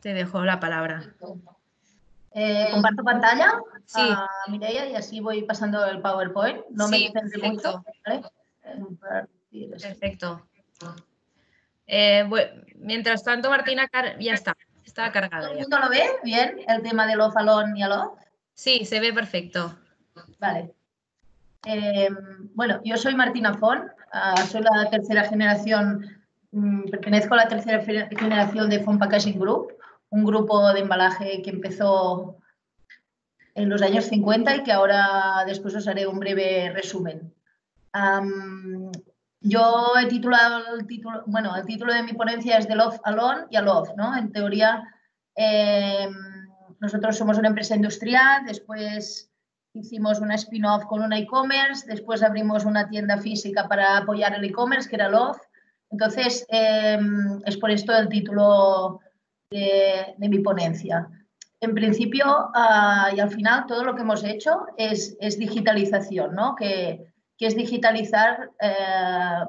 te dejo la palabra. Eh, comparto pantalla sí. a Mireia y así voy pasando el PowerPoint. No sí, me perfecto. mucho. ¿vale? Perfecto. Eh, mientras tanto, Martina, ya está. Está ¿Todo cargada el ya. mundo lo ve bien? El tema del off alone y al off. Sí, se ve perfecto. Vale. Eh, bueno, yo soy Martina Font, ah, soy la tercera generación, mm, pertenezco a la tercera generación de Font Packaging Group, un grupo de embalaje que empezó en los años 50 y que ahora después os haré un breve resumen. Yo he titulado el título, bueno, el título de mi ponencia es de Love Alone y a Love, ¿no? En teoría, em, nosotros somos una empresa industrial, después hicimos una spin-off con una e-commerce, después abrimos una tienda física para apoyar el e-commerce, que era Love. Entonces, em, es por esto el título de, mi ponencia. En principio ah, y al final, todo lo que hemos hecho es, digitalización, ¿no? Que, es digitalizar eh,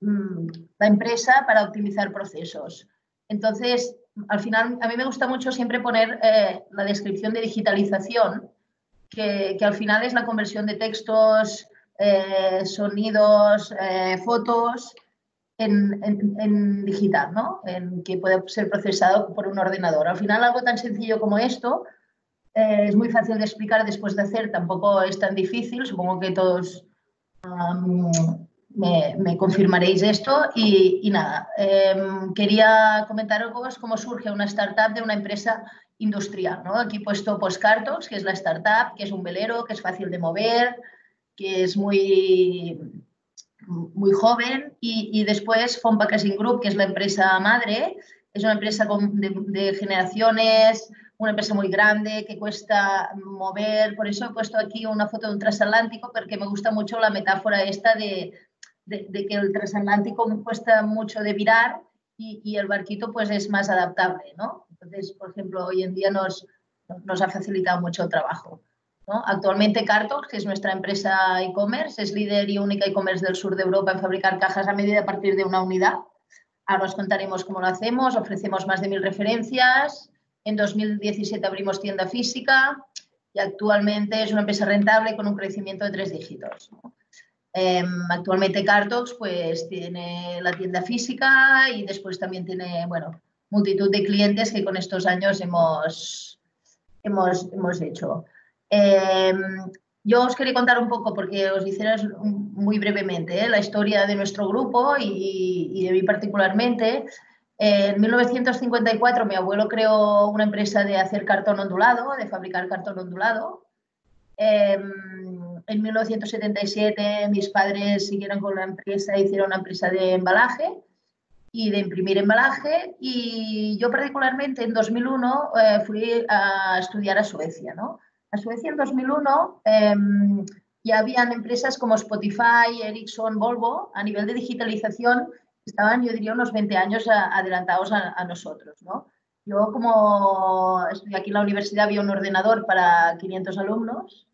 mm, la empresa para optimizar procesos. Entonces, al final, a mí me gusta mucho siempre poner eh, la descripción de digitalización, que, al final es la conversión de textos, eh, sonidos, fotos en, en- en digital, ¿no? En que puede ser procesado por un ordenador. Al final, algo tan sencillo como esto eh, es muy fácil de explicar después de hacer, tampoco es tan difícil, supongo que todos am, me, me confirmaréis esto y, y nada, em, quería comentaros cómo surge una startup de una empresa industrial. ¿no? Aquí he puesto Postcartox, que es la startup, que es un velero, que es fácil de mover, que es muy, muy joven y, y después Font Packaging Group, que es la empresa madre, es una empresa con- de, de generaciones, una empresa muy grande que cuesta mover. Por eso he puesto aquí una foto de un transatlántico, porque me gusta mucho la metáfora esta de, de- de que el transatlántico cuesta mucho de virar y, y el barquito pues es más adaptable, ¿no? Entonces, por ejemplo, hoy en día nos, nos ha facilitado mucho el trabajo. Actualmente Cartox, que es nuestra empresa e-commerce, es líder y única e-commerce del sur de Europa en fabricar cajas a medida a partir de una unidad. Ahora os contaremos cómo lo hacemos, ofrecemos más de mil referencias. En 2017 abrimos tienda física y actualmente es una empresa rentable con un crecimiento de tres dígitos. Em, actualmente Cartox pues tiene la tienda física y después también tiene, bueno, multitud de clientes que con estos años hemos, hemos, hemos hecho. Eh, yo os quería contar un poco, porque os hicieras muy brevemente, ¿eh? la historia de nuestro grupo y, y de mí particularmente. En 1954 mi abuelo creó una empresa de hacer cartón ondulado, de fabricar cartón ondulado. Eh, en 1977 mis padres siguieron con la empresa, hicieron una empresa de embalaje y de imprimir embalaje y yo particularmente en 2001 eh, fui a estudiar a Suecia, ¿no? A Suecia en 2001 eh, ya habían empresas como Spotify, Ericsson, Volvo, a nivel de digitalización, estaban, yo diría, unos 20 años adelantados a, nosotros, ¿no? Yo como estoy aquí en la universidad había un ordenador para 500 alumnos,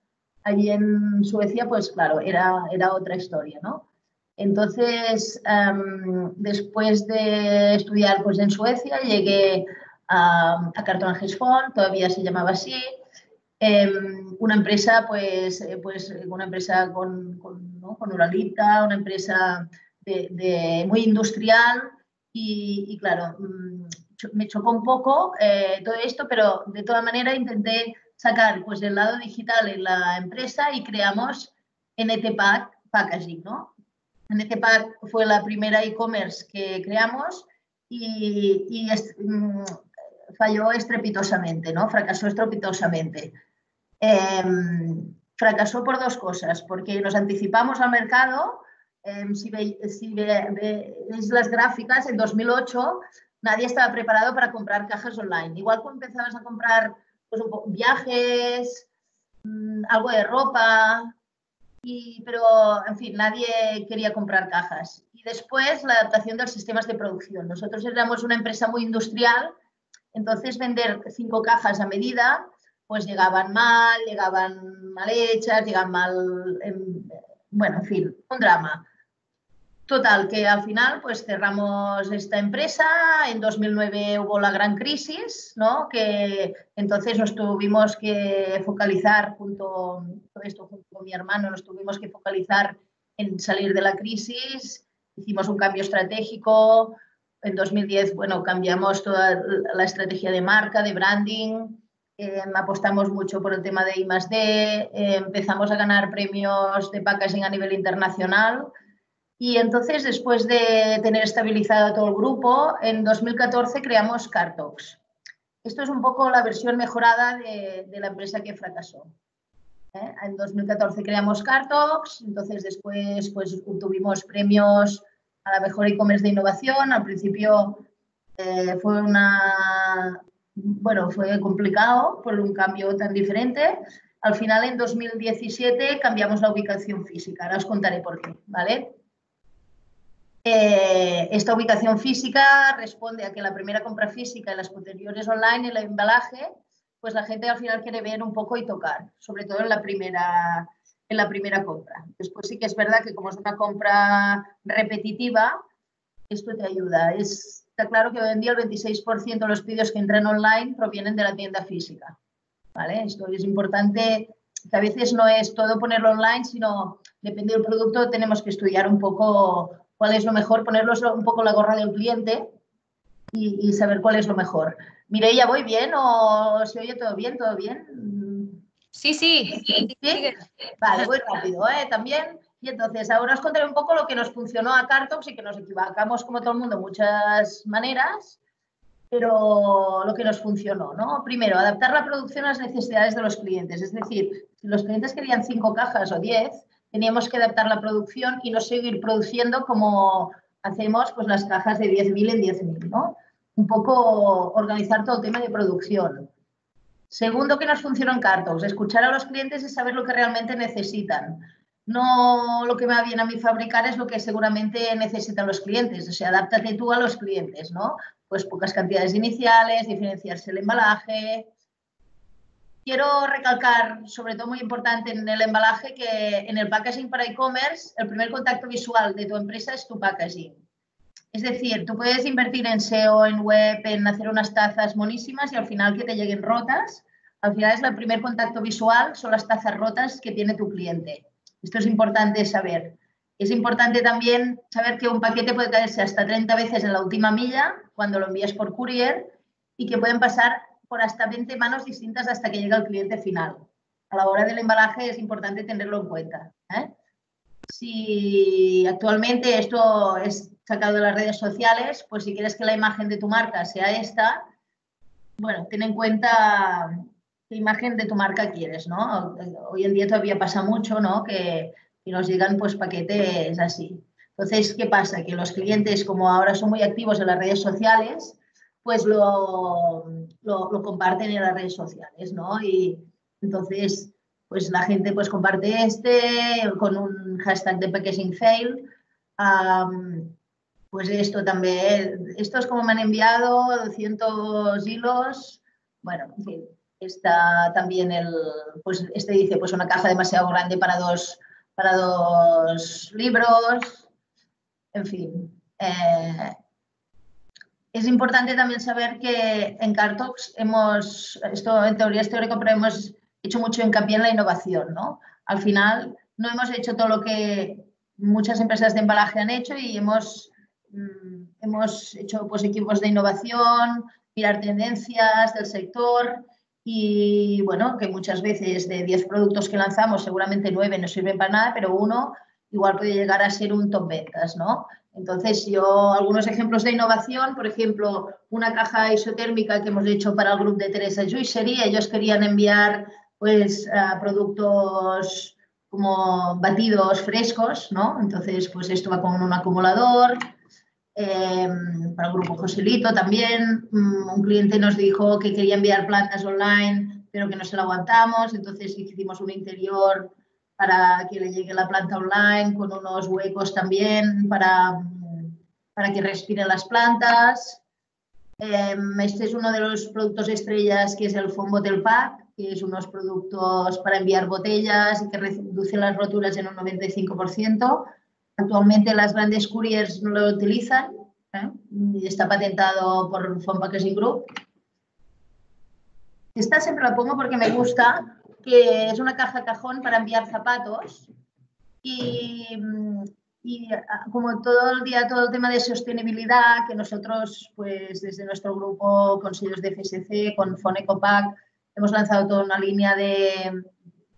allí en Suecia, pues claro, era, era otra historia, ¿no? Entonces, em, después de estudiar pues, en Suecia, llegué a, a Font, todavía se llamaba así, em, una empresa, pues, eh, pues una empresa con, con, ¿no? con Uralita, una empresa de, de muy industrial y, y claro, mm, me chocó un poco eh, todo esto, pero de toda manera intenté sacar pues, el lado digital en la empresa y creamos NT Pack Packaging, ¿no? NTPack fue la primera e-commerce que creamos y, y es- mm, falló estrepitosamente, ¿no? Fracasó estrepitosamente. Em, fracasó por dos cosas, porque nos anticipamos al mercado. em, si ve- si ve- veis las gráficas, en 2008 nadie estaba preparado para comprar cajas online. Igual cuando empezabas a comprar pues, viajes, mm, algo de ropa, y, pero, en fin, nadie quería comprar cajas. Y después la adaptación de los sistemas de producción. Nosotros éramos una empresa muy industrial, entonces vender cinco cajas a medida, pues llegaban mal, llegaban mal hechas, llegaban mal, en- bueno, en fin, un drama. Total, que al final pues cerramos esta empresa, en 2009 hubo la gran crisis, ¿no? que entonces nos tuvimos que focalizar, junto, todo esto junto con mi hermano, nos tuvimos que focalizar en salir de la crisis, hicimos un cambio estratégico, en 2010, bueno, cambiamos toda la estrategia de marca, de branding, eh, apostamos mucho por el tema de I+.D., eh, empezamos a ganar premios de packaging a nivel internacional, y entonces, después de tener estabilizado todo el grupo, en 2014 creamos Cartox. Esto es un poco la versión mejorada de, la empresa que fracasó. ¿eh? En 2014 creamos Cartox, entonces después pues, obtuvimos premios a la mejor e-commerce de innovación. Al principio eh, fue una, bueno, fue complicado por un cambio tan diferente. Al final, en 2017, cambiamos la ubicación física. Ahora os contaré por qué, ¿vale? Eh, esta ubicación física responde a que la primera compra física y las posteriores online, el embalaje, pues la gente al final quiere ver un poco y tocar, sobre todo en la primera, en la primera compra. Después sí que es verdad que como es una compra repetitiva, esto te ayuda. Está claro que hoy en día el 26% de los pedidos que entran online provienen de la tienda física. ¿vale? Esto es importante, que a veces no es todo ponerlo online, sino depende del producto, tenemos que estudiar un poco cuál es lo mejor, ponerlos un poco la gorra del cliente y, saber cuál es lo mejor. Mireia, ¿voy bien o se oye todo bien? ¿Todo bien? Sí, sí. Vale, voy rápido, ¿eh? También. Y entonces, ahora os contaré un poco lo que nos funcionó a Cartox y que nos equivocamos como todo el mundo muchas maneras, pero lo que nos funcionó, ¿no? Primero, adaptar la producción a las necesidades de los clientes. Es decir, si los clientes querían cinco cajas o diez, teníamos que adaptar la producción y no seguir produciendo como hacemos pues, las cajas de 10.000 en 10.000, ¿no? Un poco organizar todo el tema de producción. Segundo, que nos funciona en Cartox, escuchar a los clientes y saber lo que realmente necesitan. No lo que me va bien a mí fabricar es lo que seguramente necesitan los clientes, o sea, adáptate tú a los clientes, ¿no? Pues pocas cantidades iniciales, diferenciarse el embalaje, quiero recalcar, sobre todo muy importante en el embalaje, que en el packaging para e-commerce, el primer contacto visual de tu empresa es tu packaging. Es decir, tú puedes invertir en SEO, en web, en hacer unas tazas monísimas y al final que te lleguen rotas. Al final es el primer contacto visual, son las tazas rotas que tiene tu cliente. Esto es importante saber. Es importante también saber que un paquete puede caerse hasta 30 veces en la última milla cuando lo envías por courier y que pueden pasar por hasta 20 manos distintas hasta que llega al cliente final. A la hora del embalaje es importante tenerlo en cuenta. ¿eh? Si actualmente esto es sacado de las redes sociales, pues si quieres que la imagen de tu marca sea esta, bueno, ten en cuenta qué imagen de tu marca quieres, ¿no? Hoy en día todavía pasa mucho, ¿no? Que, que nos llegan pues paquetes así. Entonces, ¿qué pasa? Que los clientes, como ahora son muy activos en las redes sociales, pues lo, lo, comparten en las redes sociales, ¿no? Y entonces, pues la gente pues comparte este con un hashtag de packaging fail. pues esto también, esto es como me han enviado 200 hilos. Bueno, en fin, está también el, pues este dice pues una caja demasiado grande para dos, para dos libros. En fin, eh, es importante también saber que en Cartox hemos, esto en teoría es teórico, pero hemos hecho mucho hincapié en la innovación, ¿no? Al final no hemos hecho todo lo que muchas empresas de embalaje han hecho y hemos, mm, hemos hecho pues, equipos de innovación, mirar tendencias del sector y bueno, que muchas veces de 10 productos que lanzamos, seguramente 9 no sirven para nada, pero uno igual puede llegar a ser un top ventas, ¿no? Entonces, yo, algunos ejemplos de innovación, por ejemplo, una caja isotérmica que hemos hecho para el grupo de Teresa Juicery, ellos querían enviar pues productos como batidos frescos, ¿no? Entonces, pues esto va con un acumulador. Em, para el grupo Joselito también, mm, un cliente nos dijo que quería enviar plantas online, pero que no se lo aguantamos, entonces hicimos un interior para que le llegue la planta online, con unos huecos también para, para que respiren las plantas. Em, este es uno de los productos estrellas que es el Foam Bottle Pack, que es unos productos para enviar botellas y que reduce las roturas en un 95%. Actualmente las grandes couriers no lo utilizan, ¿eh? está patentado por Phone Packaging Group. Esta siempre la pongo porque me gusta, que es una caja cajón para enviar zapatos y, como todo el día, todo el tema de sostenibilidad, que nosotros, pues desde nuestro grupo Consejos de FSC, con Fonecopac, hemos lanzado toda una línea de,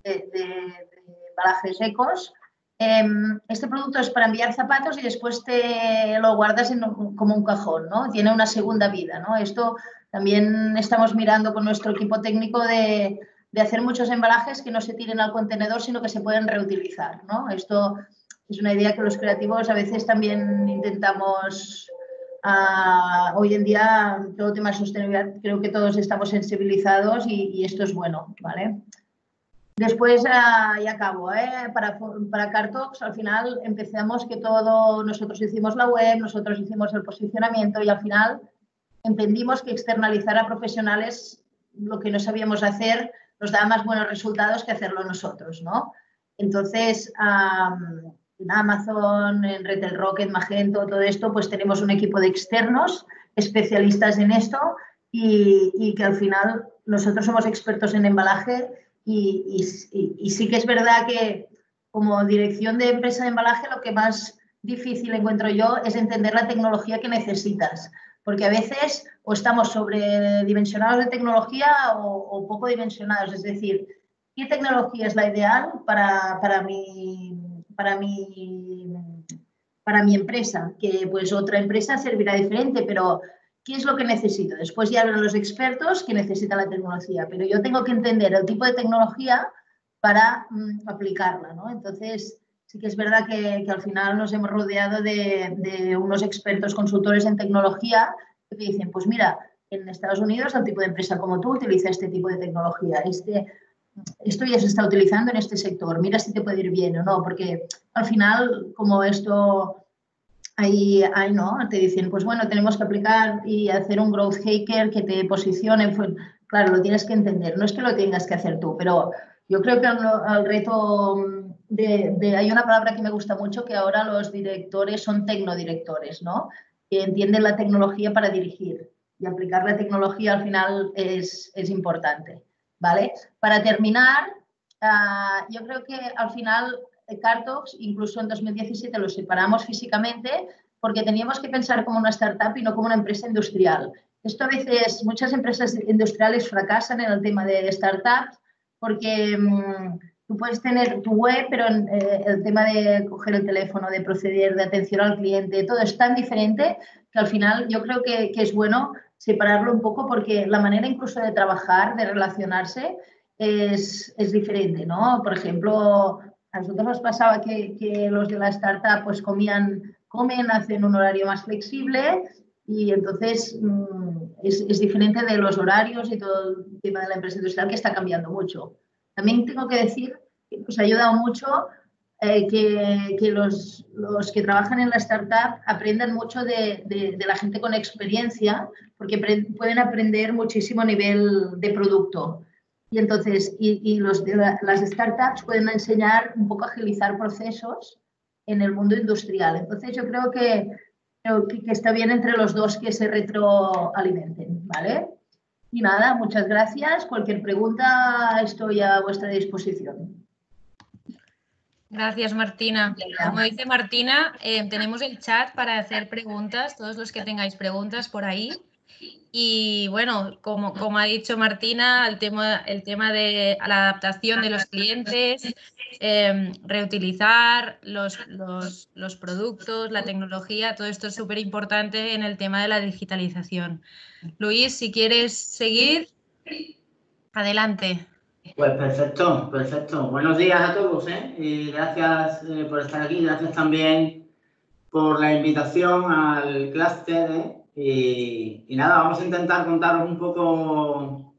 de, de, ecos. Em, este producto es para enviar zapatos y después te lo guardas en, como un cajón, ¿no? Tiene una segunda vida, ¿no? Esto también estamos mirando con nuestro equipo técnico de, hacer muchos embalajes que no se tiren al contenedor, sino que se pueden reutilizar. ¿no? Esto es una idea que los creativos a veces también intentamos. Ah, hoy en día, todo tema de sostenibilidad, creo que todos estamos sensibilizados y, esto es bueno. ¿vale? Después, uh, ya acabo, ¿eh? para, para Cartox al final empezamos que todo, nosotros hicimos la web, nosotros hicimos el posicionamiento y al final entendimos que externalizar a profesionales lo que no sabíamos hacer nos daba más buenos resultados que hacerlo nosotros, ¿no? Entonces, en Amazon, en Retail Rocket, Magento, todo esto, pues tenemos un equipo de externos especialistas en esto y, que al final nosotros somos expertos en embalaje y, sí que es verdad que como dirección de empresa de embalaje lo que más difícil encuentro yo es entender la tecnología que necesitas porque a veces o estamos sobredimensionados de tecnología o, poco dimensionados. Es decir, ¿qué tecnología es la ideal para, para, mi, para, mi, para mi empresa? Que pues otra empresa servirá diferente, pero ¿qué es lo que necesito? Después ya hablan los expertos que necesitan la tecnología, pero yo tengo que entender el tipo de tecnología para mm, aplicarla, ¿no? Entonces, sí que es verdad que, al final nos hemos rodeado de, unos expertos consultores en tecnología que dicen, pues mira, en Estados Unidos el tipo de empresa como tú utiliza este tipo de tecnología. Este, esto ya se está utilizando en este sector, mira si te puede ir bien o no, porque al final, como esto ahí, ahí no, te dicen, pues bueno, tenemos que aplicar y hacer un growth hacker que te posicione. Claro, lo tienes que entender, no es que lo tengas que hacer tú, pero yo creo que el, reto de, hay una palabra que me gusta mucho, que ahora los directores son tecnodirectores, ¿no? Que entienden la tecnología para dirigir y aplicar la tecnología al final es, importante, ¿vale? Para terminar, ah, yo creo que al final Cartox, incluso en 2017 lo separamos físicamente porque teníamos que pensar como una startup y no como una empresa industrial. Esto a veces, muchas empresas industriales fracasan en el tema de startups porque mm, tú puedes tener tu web, pero eh, el tema de coger el teléfono, de proceder, de atención al cliente, todo es tan diferente que al final yo creo que, es bueno separarlo un poco porque la manera incluso de trabajar, de relacionarse, es, diferente, ¿no? Por ejemplo, a nosotros nos pasaba que, los de la startup pues comían, comen, hacen un horario más flexible y entonces mm, es, diferente de los horarios y todo el tema de la empresa industrial que está cambiando mucho. También tengo que decir que nos ha ayudado mucho eh, que, los, que trabajan en la startup aprendan mucho de, la gente con experiencia, porque pueden aprender muchísimo a nivel de producto. Y entonces, y, los de las startups pueden enseñar un poco a agilizar procesos en el mundo industrial. Entonces, yo creo que que, está bien entre los dos que se retroalimenten, ¿vale? Y nada, muchas gracias. Cualquier pregunta estoy a vuestra disposición. Gracias, Martina. Como dice Martina, eh, tenemos el chat para hacer preguntas, todos los que tengáis preguntas por ahí. Y bueno, como, ha dicho Martina, el tema, el tema de la adaptación de los clientes, em, reutilizar los, los, productos, la tecnología, todo esto es súper importante en el tema de la digitalización. Luis, si quieres seguir, adelante. Pues perfecto, perfecto. Buenos días a todos ¿eh? y gracias eh, por estar aquí, gracias también por la invitación al clúster. ¿eh? Y, nada, vamos a intentar contaros un poco,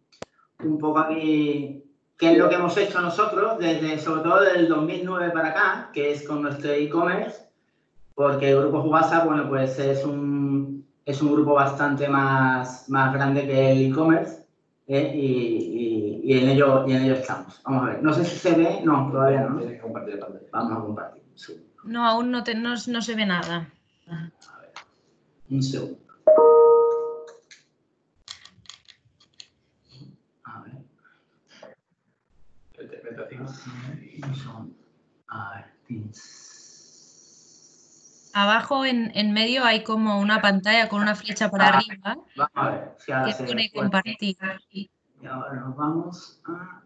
un poco aquí qué es lo que hemos hecho nosotros, desde, sobre todo desde el 2009 para acá, que es con nuestro e-commerce, porque el Grupo Jugasa, bueno, pues es un, es un grupo bastante más, más grande que el e-commerce ¿eh? y, y, en ello, y en ello estamos. Vamos a ver, no sé si se ve, no, todavía no. Vamos a compartir. No, aún no, te- no, no se ve nada. Un segundo. A ver, un segundo. A ver, Teams. Abajo en, en medio hay como una pantalla con una flecha para Ah. arriba ahora que pone compartir. Y ahora nos vamos a.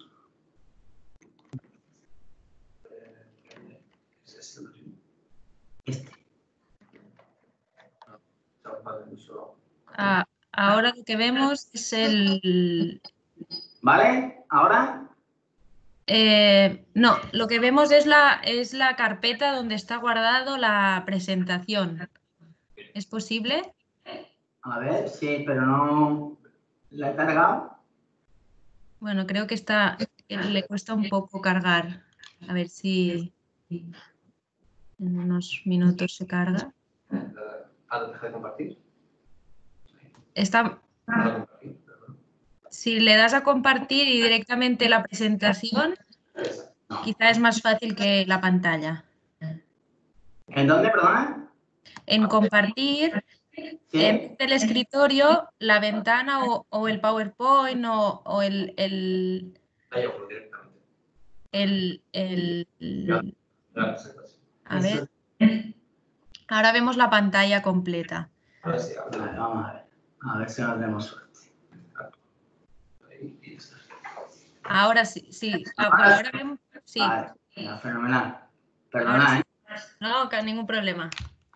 Este. Ah, ahora lo que vemos es el... ¿Vale? Ahora. eh, no, lo que vemos es la, es la carpeta donde está guardado la presentación. ¿Es posible? A ver, sí, pero no. ¿La he cargado? Bueno, creo que está, que le cuesta un poco cargar. A ver si en unos minutos se carga. Ah, deja de compartir. Está, si le das a compartir y directamente la presentación, quizá es más fácil que la pantalla. ¿En dónde, perdona? En compartir, Sí. en del escritorio, la ventana o, o el PowerPoint o, o el, el, directamente. el- el- sí. a ver. Ahora vemos la pantalla completa. Vale, vamos a ver. A ver si nos tenemos suerte. Ahora sí, sí. a- Ahora vemos, sí. Vale, venga, fenomenal. Perdona, ¿eh? No, que ningún problema.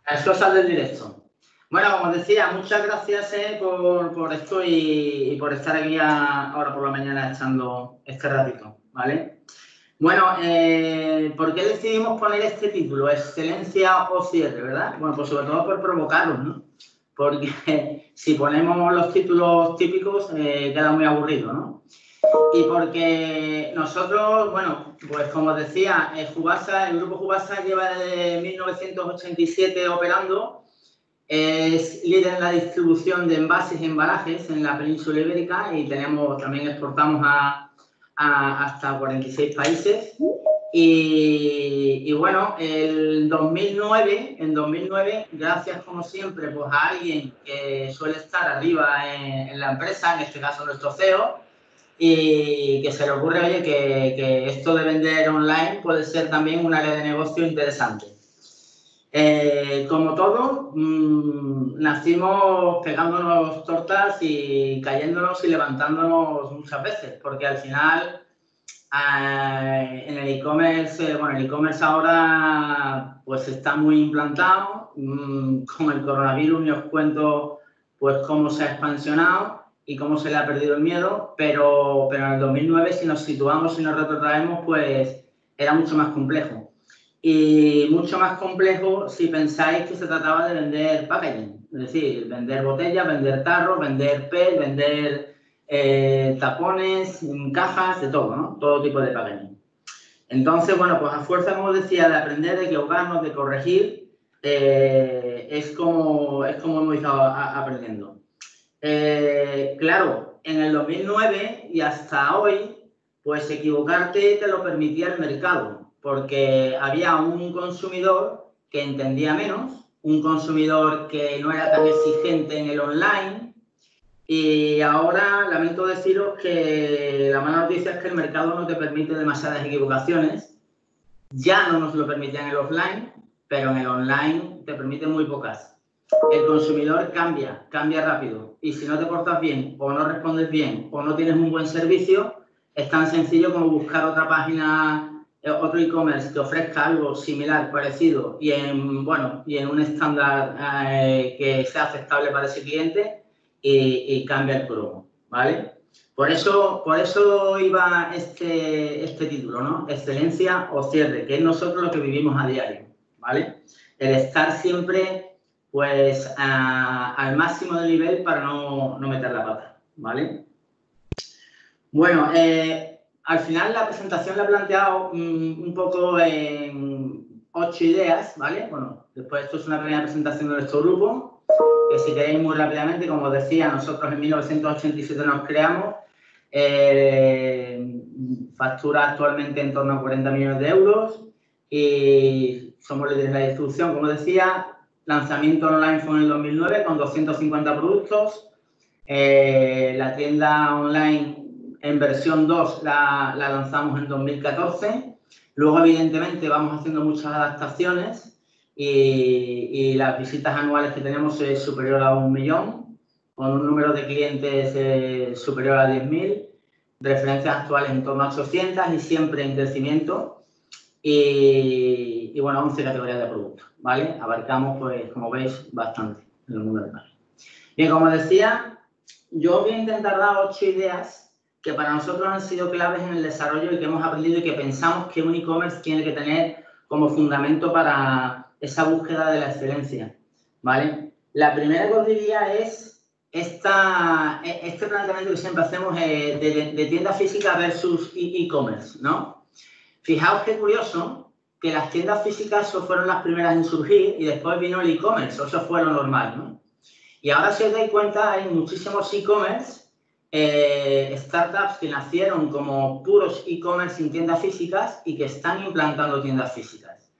Las cosas del directo. Bueno, como decía, muchas gracias eh, por, por esto y, y por estar aquí a- ahora por la mañana echando este ratito, ¿vale? Bueno, eh, ¿por qué decidimos poner este título? Excelencia o cierre, ¿verdad? Bueno, pues sobre todo por provocaros, ¿no? Porque si ponemos los títulos típicos eh, queda muy aburrido, ¿no? Y porque nosotros, bueno, pues como decía, el Jubasa, el grupo Jubasa lleva desde 1987 operando, es líder en la distribución de envases y embalajes en la península ibérica y tenemos, también exportamos a, a hasta 46 países. Y, y bueno, el 2009, en 2009, gracias como siempre pues a alguien que suele estar arriba en, en la empresa, en este caso nuestro CEO, y que se le ocurre, oye, que, que esto de vender online puede ser también un área de negocio interesante. Eh, como todo, mmm, nacimos pegándonos tortas y cayéndonos y levantándonos muchas veces, porque al final eh, en el e-commerce, eh, bueno, el e-commerce ahora pues está muy implantado, mmm, con el coronavirus ni os cuento pues cómo se ha expansionado y cómo se le ha perdido el miedo, pero, pero en el 2009 si nos situamos y nos retrotraemos pues era mucho más complejo y mucho más complejo si pensáis que se trataba de vender packaging, es decir, vender botellas, vender tarros, vender PET, vender eh, tapones, cajas, de todo, ¿no? Todo tipo de packaging. Entonces, bueno, pues a fuerza, como decía, de aprender, de equivocarnos, de corregir, eh, es, como, es como hemos a- aprendiendo. Eh, claro, en el 2009 y hasta hoy, pues equivocarte te lo permitía el mercado, porque había un consumidor que entendía menos, un consumidor que no era tan exigente en el online, y ahora lamento deciros que la mala noticia es que el mercado no te permite demasiadas equivocaciones, ya no nos lo permitía en el offline, pero en el online te permite muy pocas. El consumidor cambia, cambia rápido. Y si no te portas bien, o no respondes bien, o no tienes un buen servicio, es tan sencillo como buscar otra página, otro e-commerce que ofrezca algo similar, parecido, y en, bueno, y en un estándar eh, que sea aceptable para ese cliente, y, cambia el cromo, ¿vale? Por eso, por eso iba este, este título, ¿no? Excelencia o cierre, que es nosotros lo que vivimos a diario, ¿vale? El estar siempre pues al máximo de nivel para no, no meter la pata, ¿vale? Bueno, eh, al final la presentación la he planteado mm, un poco en ocho ideas, ¿vale? Bueno, después esto es una primera presentación de nuestro grupo, que si queréis muy rápidamente, como os decía, nosotros en 1987 nos creamos, eh, factura actualmente en torno a 40 millones de euros y somos líderes de la distribución, como decía, lanzamiento online fue en el 2009 con 250 productos. Eh, la tienda online en versión 2 la, la lanzamos en 2014. Luego, evidentemente, vamos haciendo muchas adaptaciones y, y, las visitas anuales que tenemos es superior a un millón, con un número de clientes eh, superior a 10.000, referencias actuales en torno a 800 y siempre en crecimiento. Y, y bueno, 11 categorías de productos, ¿vale? Abarcamos, pues, como veis, bastante en el mundo del marketing. Bien, como decía, yo voy a intentar dar ocho ideas que para nosotros han sido claves en el desarrollo y que hemos aprendido y que pensamos que un e-commerce tiene que tener como fundamento para esa búsqueda de la excelencia, ¿vale? La primera que os diría es esta, este planteamiento que siempre hacemos de, de, de tienda física versus e-commerce, ¿no? Fijaos qué curioso que las tiendas físicas fueron las primeras en surgir y después vino el e-commerce, eso fue lo normal, ¿no? Y ahora si os dais cuenta hay muchísimos e-commerce eh, startups que nacieron como puros e-commerce sin tiendas físicas y que están implantando tiendas físicas.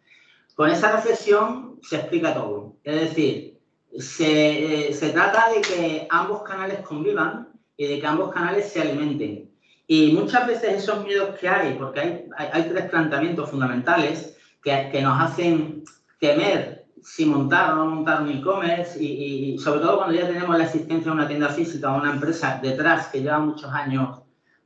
Con esa reflexión se explica todo. Es decir, se, eh, se trata de que ambos canales convivan y de que ambos canales se alimenten. Y muchas veces esos miedos que hay, porque hay, hay, hay tres planteamientos fundamentales que, que nos hacen temer si montar o no montar un e-commerce y, sobre todo cuando ya tenemos la existencia de una tienda física o una empresa detrás que lleva muchos años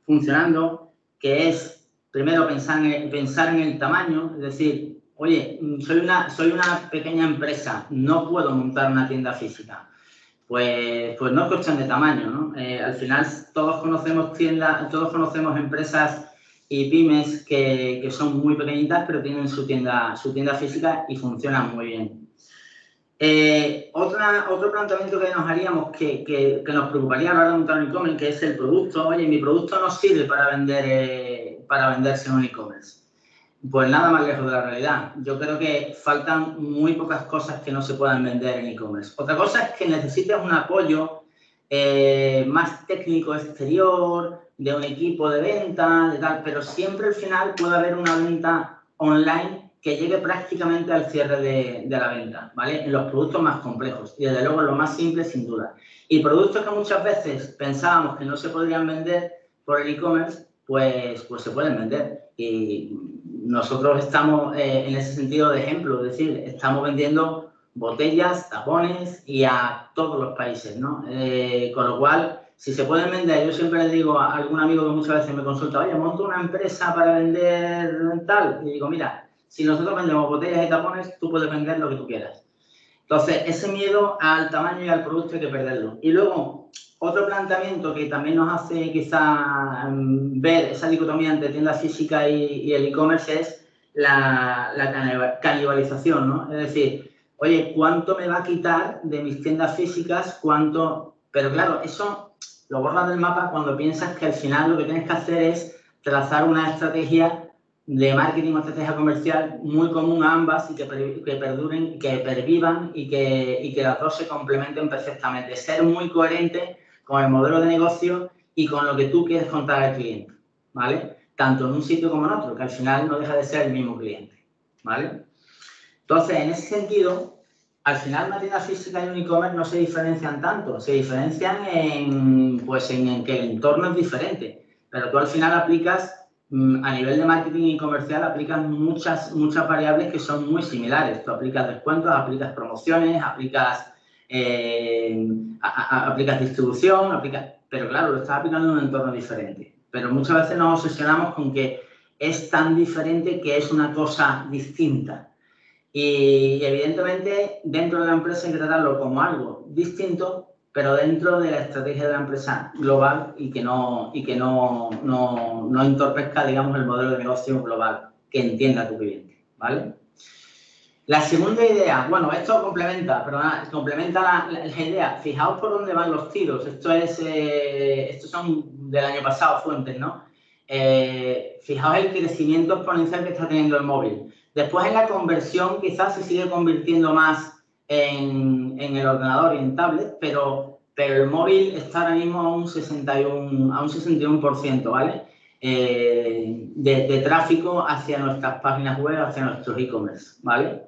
funcionando, que es primero pensar en, pensar en el tamaño, es decir, oye, soy una, soy una pequeña empresa, no puedo montar una tienda física. Pues, pues no es cuestión de tamaño, ¿no? Eh, al final todos conocemos tiendas, todos conocemos empresas y pymes que, que, son muy pequeñitas, pero tienen su tienda, su tienda física y funcionan muy bien. Eh, otro planteamiento que nos haríamos que, que, nos preocuparía a la hora de un e-commerce, que es el producto. Oye, mi producto no sirve para, vender, eh, para venderse en un e-commerce. Pues nada más lejos de la realidad. Yo creo que faltan muy pocas cosas que no se puedan vender en e-commerce. Otra cosa es que necesites un apoyo eh, más técnico exterior, de un equipo de venta, de tal, pero siempre al final puede haber una venta online que llegue prácticamente al cierre de, la venta, ¿vale? En los productos más complejos y desde luego en los más simples, sin duda. Y productos que muchas veces pensábamos que no se podrían vender por el e-commerce, pues, pues se pueden vender. Y nosotros estamos eh, en ese sentido de ejemplo, es decir, estamos vendiendo botellas, tapones y a todos los países, ¿no? Eh, con lo cual, si se pueden vender, yo siempre le digo a algún amigo que muchas veces me consulta, oye, monto una empresa para vender tal, y digo, mira, si nosotros vendemos botellas y tapones, tú puedes vender lo que tú quieras. Entonces, ese miedo al tamaño y al producto hay que perderlo. Y luego, otro planteamiento que también nos hace quizá mm, ver esa dicotomía entre tienda física y, y el e-commerce es la, la, canibalización, ¿no? Es decir, oye, ¿cuánto me va a quitar de mis tiendas físicas? ¿Cuánto? Pero claro, eso lo borras del mapa cuando piensas que al final lo que tienes que hacer es trazar una estrategia de marketing o estrategia comercial muy común a ambas y que, que perduren, que pervivan y que, y que las dos se complementen perfectamente. Ser muy coherente con el modelo de negocio y con lo que tú quieres contar al cliente, ¿vale? Tanto en un sitio como en otro, que al final no deja de ser el mismo cliente, ¿vale? Entonces, en ese sentido, al final una tienda física y un e-commerce no se diferencian tanto, se diferencian en, pues, en, en que el entorno es diferente, pero tú al final aplicas a nivel de marketing y comercial aplicas muchas, muchas variables que son muy similares. Tú aplicas descuentos, aplicas promociones, aplicas, eh, a, a, aplicas distribución, aplicas, pero claro, lo estás aplicando en un entorno diferente. Pero muchas veces nos obsesionamos con que es tan diferente que es una cosa distinta. Y evidentemente dentro de la empresa hay que tratarlo como algo distinto, pero dentro de la estrategia de la empresa global y que no, y que no, no, no entorpezca, digamos, el modelo de negocio global que entienda tu cliente, ¿vale? La segunda idea, bueno, esto complementa, perdona, complementa la, idea. Fijaos por dónde van los tiros. Esto es, eh, estos son del año pasado, fuentes, ¿no? Eh, fijaos el crecimiento exponencial que está teniendo el móvil. Después en la conversión quizás se sigue convirtiendo más en, el ordenador y en tablet, pero, pero el móvil está ahora mismo a un 61%, a un 61% ¿vale? eh, de, de tráfico hacia nuestras páginas web, hacia nuestros e-commerce, ¿vale?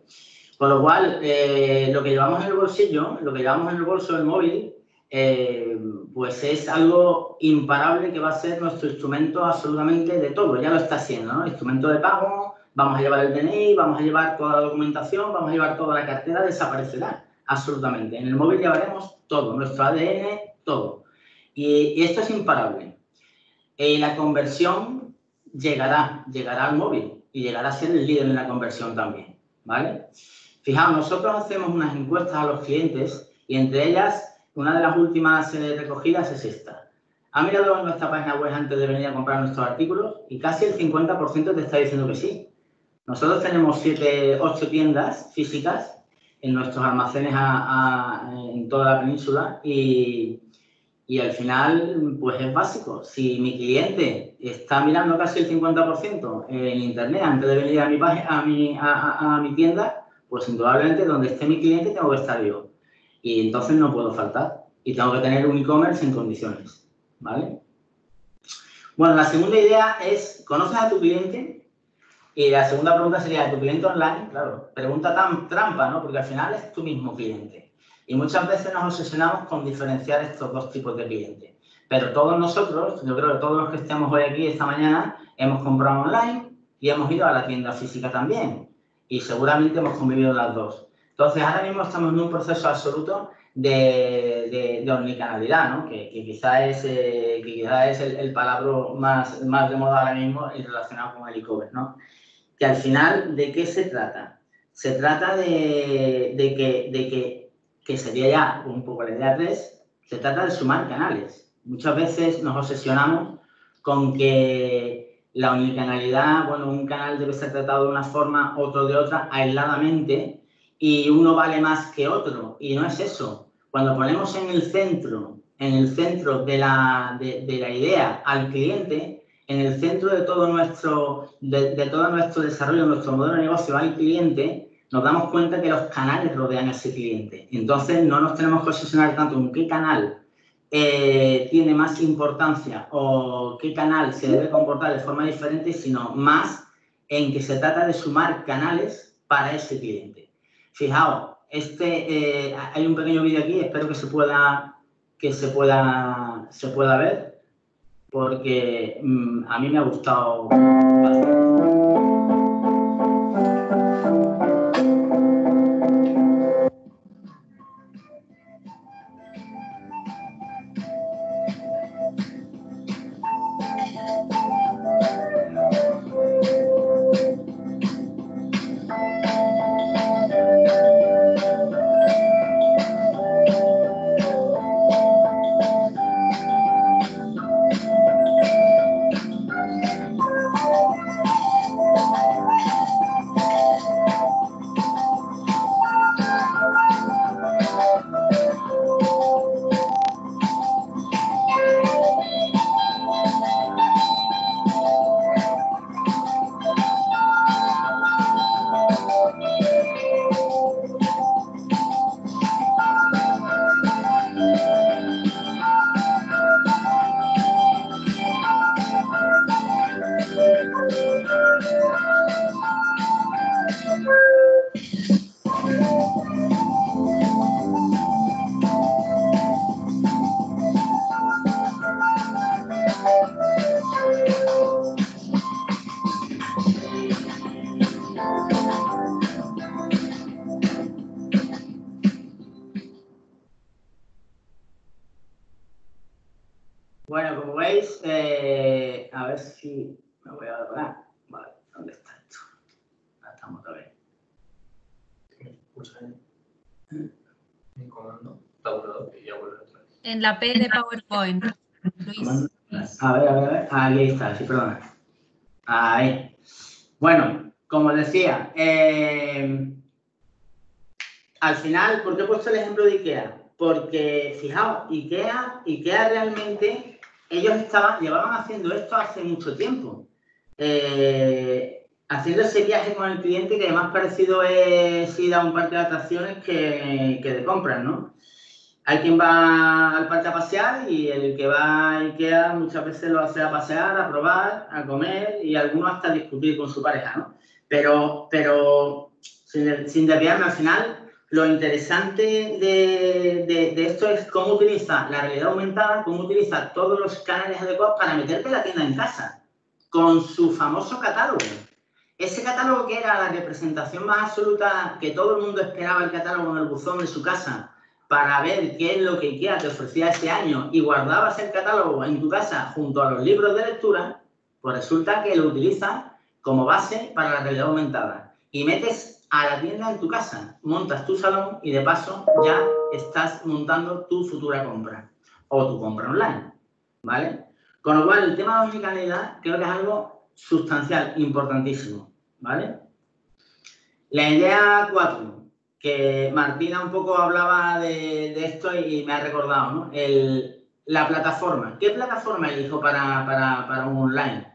Con lo cual, eh, lo que llevamos en el bolsillo, lo que llevamos en el bolso del móvil, eh, pues es algo imparable que va a ser nuestro instrumento absolutamente de todo. Ya lo está haciendo, ¿no? Instrumento de pago, vamos a llevar el DNI, vamos a llevar toda la documentación, vamos a llevar toda la cartera, desaparecerá absolutamente. En el móvil llevaremos todo, nuestro ADN, todo. Y, esto es imparable. Eh, la conversión llegará, llegará al móvil y llegará a ser el líder en la conversión también, ¿vale? Fijaos, nosotros hacemos unas encuestas a los clientes y entre ellas, una de las últimas eh, recogidas es esta. ¿Ha mirado en nuestra página web antes de venir a comprar nuestros artículos? Y casi el 50% te está diciendo que sí. Nosotros tenemos 7, 8 tiendas físicas en nuestros almacenes en toda la península y, y al final, pues es básico. Si mi cliente está mirando casi el 50% en internet antes de venir a mi, a mi, a- a mi tienda, pues indudablemente donde esté mi cliente tengo que estar yo. Y entonces no puedo faltar. Y tengo que tener un e-commerce en condiciones. ¿Vale? Bueno, la segunda idea es, ¿conoces a tu cliente? Y la segunda pregunta sería, ¿tu cliente online? Claro, pregunta tan trampa, ¿no? Porque al final es tu mismo cliente. Y muchas veces nos obsesionamos con diferenciar estos dos tipos de clientes. Pero todos nosotros, yo creo que todos los que estemos hoy aquí esta mañana, hemos comprado online y hemos ido a la tienda física también. Y seguramente hemos convivido las dos. Entonces, ahora mismo estamos en un proceso absoluto de, de, omnicanalidad, ¿no? Que, que quizá es, eh, que quizá es el, el palabra más, más de moda ahora mismo y relacionado con el e-commerce, ¿no? Que al final, ¿de qué se trata? Se trata de, de que, de que, que sería ya un poco la idea 3, se trata de sumar canales. Muchas veces nos obsesionamos con que la omnicanalidad, bueno, un canal debe ser tratado de una forma, otro de otra, aisladamente, y uno vale más que otro. Y no es eso. Cuando ponemos en el centro, en el centro de la, de la idea al cliente, en el centro de todo nuestro, de, todo nuestro desarrollo, nuestro modelo de negocio al cliente, nos damos cuenta que los canales rodean a ese cliente. Entonces, no nos tenemos que obsesionar tanto en qué canal eh, tiene más importancia o qué canal se debe comportar de forma diferente, sino más en que se trata de sumar canales para ese cliente. Fijaos, este, eh, hay un pequeño vídeo aquí, espero que se pueda, que se pueda, se pueda ver, porque mmm, a mí me ha gustado bastante. La P de PowerPoint. Luis. A ver, a ver, a ver. Ahí está, sí, perdona. Ahí. Bueno, como decía, eh, al final, ¿por qué he puesto el ejemplo de IKEA? Porque, fijaos, IKEA, IKEA realmente, ellos estaban, llevaban haciendo esto hace mucho tiempo. Eh, haciendo ese viaje con el cliente que más parecido es ir a un parque de atracciones que, que de compras, ¿no? Hay quien va al parque a pasear y el que va a Ikea muchas veces lo hace a pasear, a probar, a comer y algunos hasta discutir con su pareja, ¿no? Pero, pero sin, sin desviarme al final, lo interesante de, de, esto es cómo utiliza la realidad aumentada, cómo utiliza todos los canales adecuados para meterte la tienda en casa, con su famoso catálogo. Ese catálogo que era la representación más absoluta, que todo el mundo esperaba el catálogo en el buzón de su casa para ver qué es lo que IKEA te ofrecía ese año y guardabas el catálogo en tu casa junto a los libros de lectura, pues resulta que lo utilizas como base para la realidad aumentada. Y metes a la tienda en tu casa, montas tu salón y de paso ya estás montando tu futura compra o tu compra online, ¿vale? Con lo cual, el tema de omnicanalidad creo que es algo sustancial, importantísimo, ¿vale? La idea 4, que Martina un poco hablaba de, esto y me ha recordado, ¿no? la plataforma. ¿Qué plataforma elijo para, para, para un online?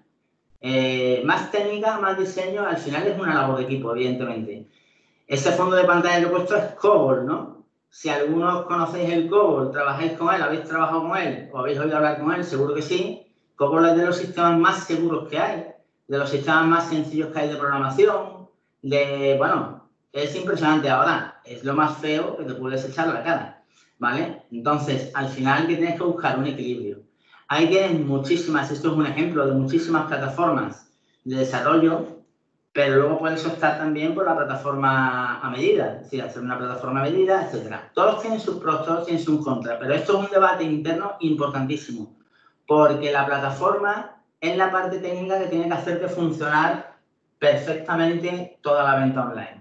Eh, más técnica, más diseño, al final es una labor de equipo, evidentemente. Ese fondo de pantalla que he puesto es COBOL, ¿no? Si algunos conocéis el COBOL, trabajáis con él, habéis trabajado con él o habéis oído hablar con él, seguro que sí. COBOL es de los sistemas más seguros que hay, de los sistemas más sencillos que hay de programación, de, bueno, es impresionante. Ahora, es lo más feo que te puedes echar la cara, ¿vale? Entonces, al final que tienes que buscar un equilibrio. Hay tienes muchísimas, esto es un ejemplo de muchísimas plataformas de desarrollo, pero luego puedes optar también por la plataforma a medida, es decir, hacer una plataforma a medida, etc. Todos tienen sus pros, todos tienen sus contras, pero esto es un debate interno importantísimo, porque la plataforma es la parte técnica que tiene que hacerte funcionar perfectamente toda la venta online.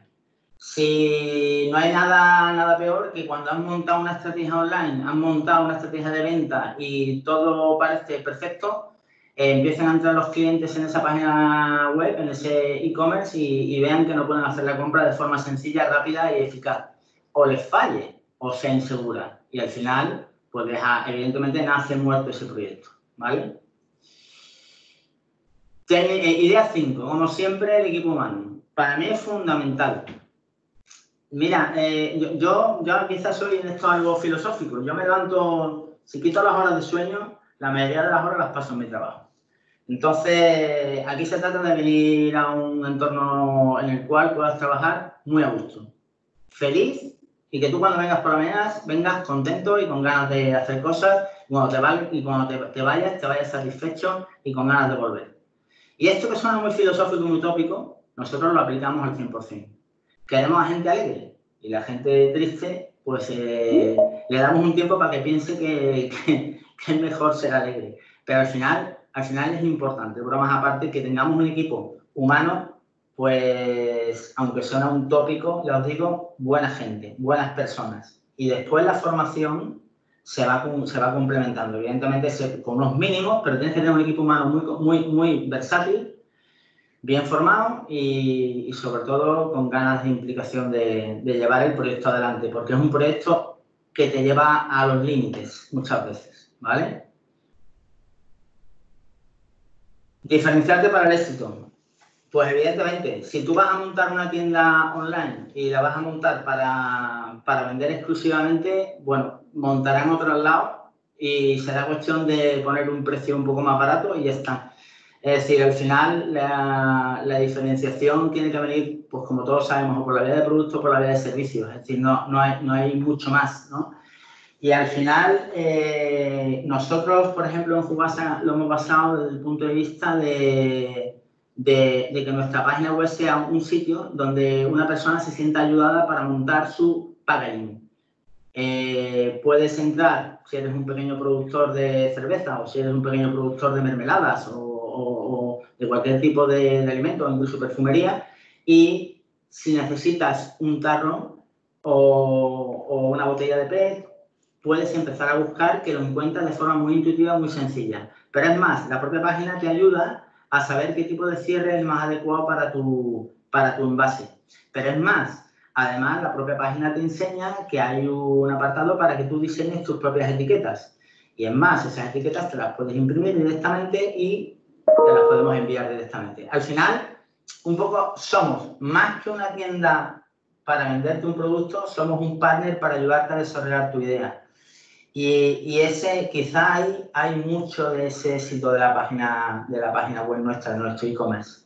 Si no hay nada, nada peor que cuando han montado una estrategia online, han montado una estrategia de venta y todo parece perfecto, eh, empiezan a entrar los clientes en esa página web, en ese e-commerce y, vean que no pueden hacer la compra de forma sencilla, rápida y eficaz. O les falle o sea insegura. Y al final, pues deja, evidentemente nace muerto ese proyecto. ¿Vale? Eh, idea 5, como siempre, el equipo humano. Para mí es fundamental. Mira, eh, yo, yo, quizás soy en esto algo filosófico. Yo me levanto, si quito las horas de sueño, la mayoría de las horas las paso en mi trabajo. Entonces, aquí se trata de venir a un entorno en el cual puedas trabajar muy a gusto, feliz y que tú cuando vengas por la mañana vengas contento y con ganas de hacer cosas y cuando te, y cuando te, vayas, te vayas satisfecho y con ganas de volver. Y esto que suena muy filosófico y muy utópico, nosotros lo aplicamos al 100% queremos a gente alegre y la gente triste, pues eh, le damos un tiempo para que piense que, es mejor ser alegre. Pero al final, al final es importante, más aparte, que tengamos un equipo humano, pues aunque suena un tópico, ya os digo, buena gente, buenas personas. Y después la formación se va, se va complementando, evidentemente con unos mínimos, pero tienes que tener un equipo humano muy, muy, muy versátil bien formado y, sobre todo con ganas de implicación de, llevar el proyecto adelante, porque es un proyecto que te lleva a los límites muchas veces, ¿vale? Diferenciarte para el éxito. Pues evidentemente, si tú vas a montar una tienda online y la vas a montar para, para vender exclusivamente, bueno, montarán otros lados y será cuestión de poner un precio un poco más barato y ya está. Es decir, al final la, diferenciación tiene que venir, pues como todos sabemos, por la vía de producto o por la vía de servicios. Es decir, no, no, hay, no hay mucho más, ¿no? Y al final, eh, nosotros, por ejemplo, en Jugasa lo hemos basado desde el punto de vista de, de, que nuestra página web sea un sitio donde una persona se sienta ayudada para montar su packaging. Eh, puedes entrar, si eres un pequeño productor de cerveza o si eres un pequeño productor de mermeladas o o, de cualquier tipo de, alimento, incluso perfumería, y si necesitas un tarro o, una botella de PET, puedes empezar a buscar que lo encuentres de forma muy intuitiva, muy sencilla. Pero es más, la propia página te ayuda a saber qué tipo de cierre es más adecuado para tu, para tu envase. Pero es más, además la propia página te enseña que hay un apartado para que tú diseñes tus propias etiquetas. Y es más, esas etiquetas te las puedes imprimir directamente y te las podemos enviar directamente. Al final, un poco somos más que una tienda para venderte un producto, somos un partner para ayudarte a desarrollar tu idea. Y, ese, quizá hay, hay mucho de ese éxito de la página, de la página web nuestra, de nuestro e-commerce.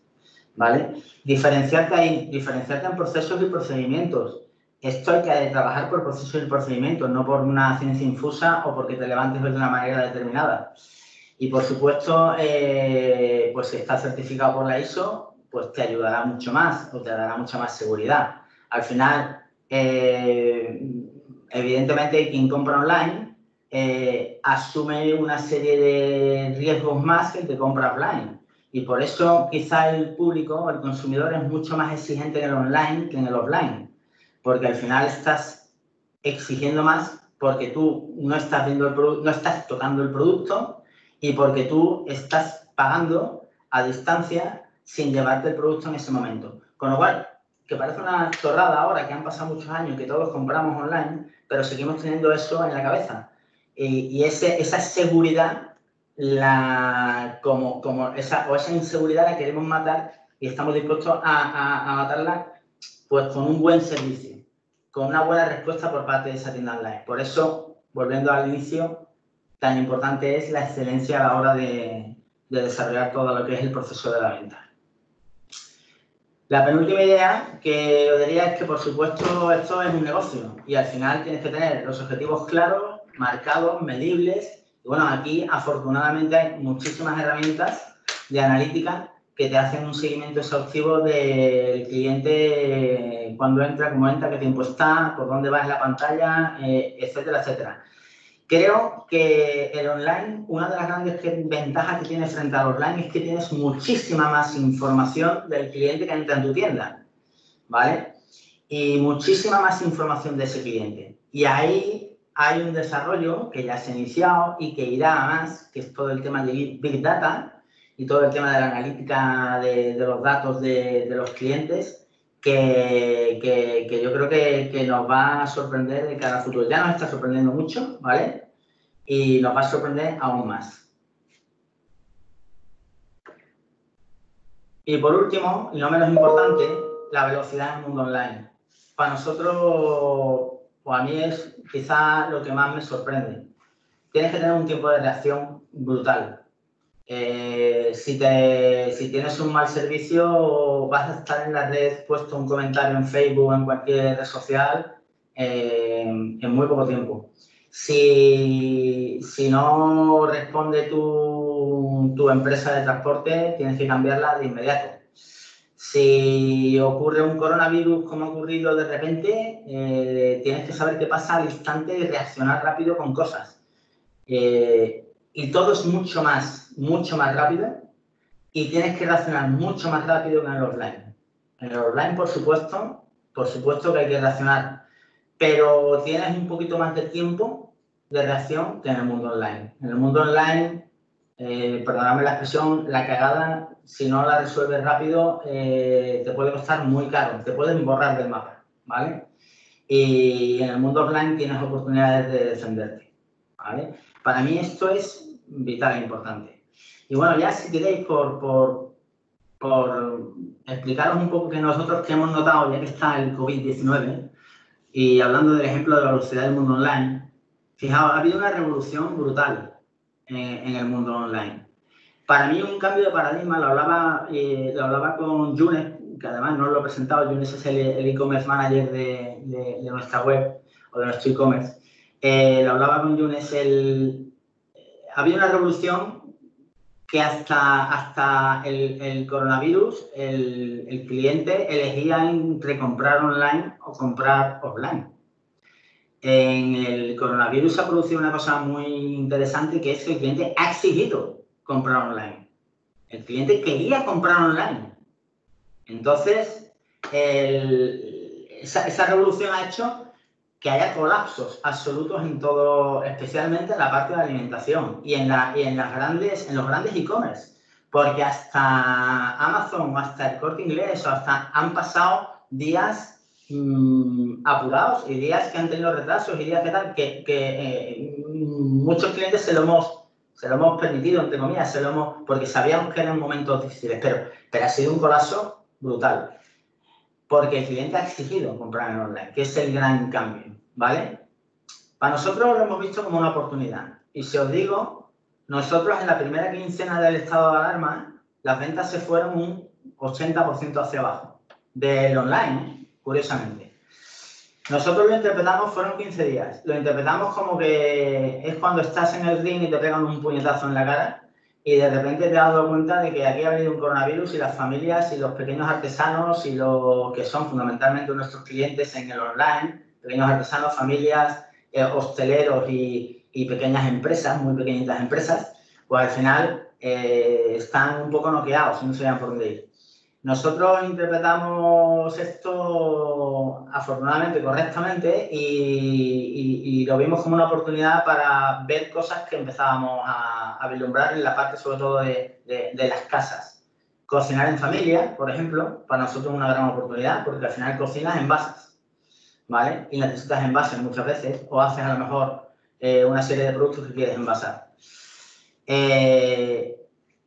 ¿Vale? Diferenciarte ahí, diferenciarte en procesos y procedimientos. Esto hay que trabajar por procesos y procedimientos, no por una ciencia infusa o porque te levantes de una manera determinada. Y por supuesto, eh, pues si estás certificado por la ISO, pues te ayudará mucho más o te dará mucha más seguridad. Al final, eh, evidentemente, quien compra online eh, asume una serie de riesgos más que el que compra offline. Y por eso quizá el público, el consumidor, es mucho más exigente en el online que en el offline. Porque al final estás exigiendo más porque tú no estás, viendo el no estás tocando el producto y porque tú estás pagando a distancia sin llevarte el producto en ese momento. Con lo cual, que parece una chorrada ahora que han pasado muchos años que todos compramos online, pero seguimos teniendo eso en la cabeza y ese, esa seguridad, la, como, esa, o esa inseguridad la queremos matar y estamos dispuestos a, a, matarla pues con un buen servicio, con una buena respuesta por parte de esa tienda online. Por eso, volviendo al inicio, tan importante es la excelencia a la hora de, de desarrollar todo lo que es el proceso de la venta. La penúltima idea que os diría es que, por supuesto, esto es un negocio y al final tienes que tener los objetivos claros marcados, medibles. Y bueno, aquí afortunadamente hay muchísimas herramientas de analítica que te hacen un seguimiento exhaustivo del cliente cuando entra, cómo entra, qué tiempo está, por dónde va en la pantalla, eh, etcétera, etcétera. Creo que el online, una de las grandes ventajas que tiene frente al online es que tienes muchísima más información del cliente que entra en tu tienda, ¿vale? Y muchísima más información de ese cliente. Y ahí hay un desarrollo que ya se ha iniciado y que irá a más, que es todo el tema de Big Data y todo el tema de la analítica de, los datos de, los clientes, que, yo creo que, nos va a sorprender de cara futuro. Ya nos está sorprendiendo mucho, ¿vale? Y nos va a sorprender aún más. Y por último, y no menos importante, la velocidad en el mundo online. Para nosotros pues a mí es quizá lo que más me sorprende. Tienes que tener un tiempo de reacción brutal. Eh, si, te, si tienes un mal servicio, vas a estar en la red puesto un comentario en Facebook o en cualquier red social eh, en muy poco tiempo. Si, si no responde tu, tu empresa de transporte, tienes que cambiarla de inmediato. Si ocurre un coronavirus como ha ocurrido de repente, eh, tienes que saber qué pasa al instante y reaccionar rápido con cosas. Eh, y todo es mucho más, mucho más rápido y tienes que reaccionar mucho más rápido que en el offline. En el offline, por supuesto, por supuesto que hay que reaccionar, pero tienes un poquito más de tiempo de reacción que en el mundo online. En el mundo online, eh, perdóname la expresión, la cagada si no la resuelves rápido, eh, te puede costar muy caro, te pueden borrar del mapa, ¿vale? Y en el mundo offline tienes oportunidades de defenderte, ¿vale? Para mí esto es vital e importante. Y bueno, ya si queréis, por, por, por explicaros un poco que nosotros que hemos notado, ya que está el COVID-19, y hablando del ejemplo de la velocidad del mundo online, fijaos, ha habido una revolución brutal en el mundo online para mí un cambio de paradigma, lo hablaba, eh, lo hablaba con Yunes, que además no lo he presentado, Yunes es el e-commerce manager de, nuestra web o de nuestro e-commerce. Eh, lo hablaba con Yunes, el, había una revolución que hasta, hasta el, coronavirus el, cliente elegía entre comprar online o comprar offline. En el coronavirus se ha producido una cosa muy interesante que es que el cliente ha exigido comprar online. El cliente quería comprar online. Entonces, esa, revolución ha hecho que haya colapsos absolutos en todo, especialmente en la parte de alimentación y en, la, las grandes, en los grandes e-commerce. Porque hasta Amazon o hasta el corte inglés o hasta han pasado días mm, apurados y días que han tenido retrasos y días que tal, que, eh, muchos clientes se lo hemos se lo hemos permitido, entre comillas, se lo hemos, porque sabíamos que eran momentos difíciles, pero, pero ha sido un colapso brutal. Porque el cliente ha exigido comprar en online, que es el gran cambio, ¿vale? Para nosotros lo hemos visto como una oportunidad. Y si os digo, nosotros en la primera quincena del estado de alarma, las ventas se fueron un 80% hacia abajo del online, curiosamente. Nosotros lo interpretamos, fueron 15 días. Lo interpretamos como que es cuando estás en el ring y te pegan un puñetazo en la cara y de repente te has dado cuenta de que aquí ha venido un coronavirus y las familias y los pequeños artesanos y los que son fundamentalmente nuestros clientes en el online, pequeños artesanos, familias, eh, hosteleros y, pequeñas empresas, muy pequeñitas empresas, pues al final eh, están un poco noqueados y no sabían por dónde ir. Nosotros interpretamos esto afortunadamente correctamente y, lo vimos como una oportunidad para ver cosas que empezábamos a, a vislumbrar en la parte sobre todo de, las casas. Cocinar en familia, por ejemplo, para nosotros es una gran oportunidad porque al final cocinas en bases, ¿vale? Y necesitas envases muchas veces o haces a lo mejor eh, una serie de productos que quieres envasar. Eh,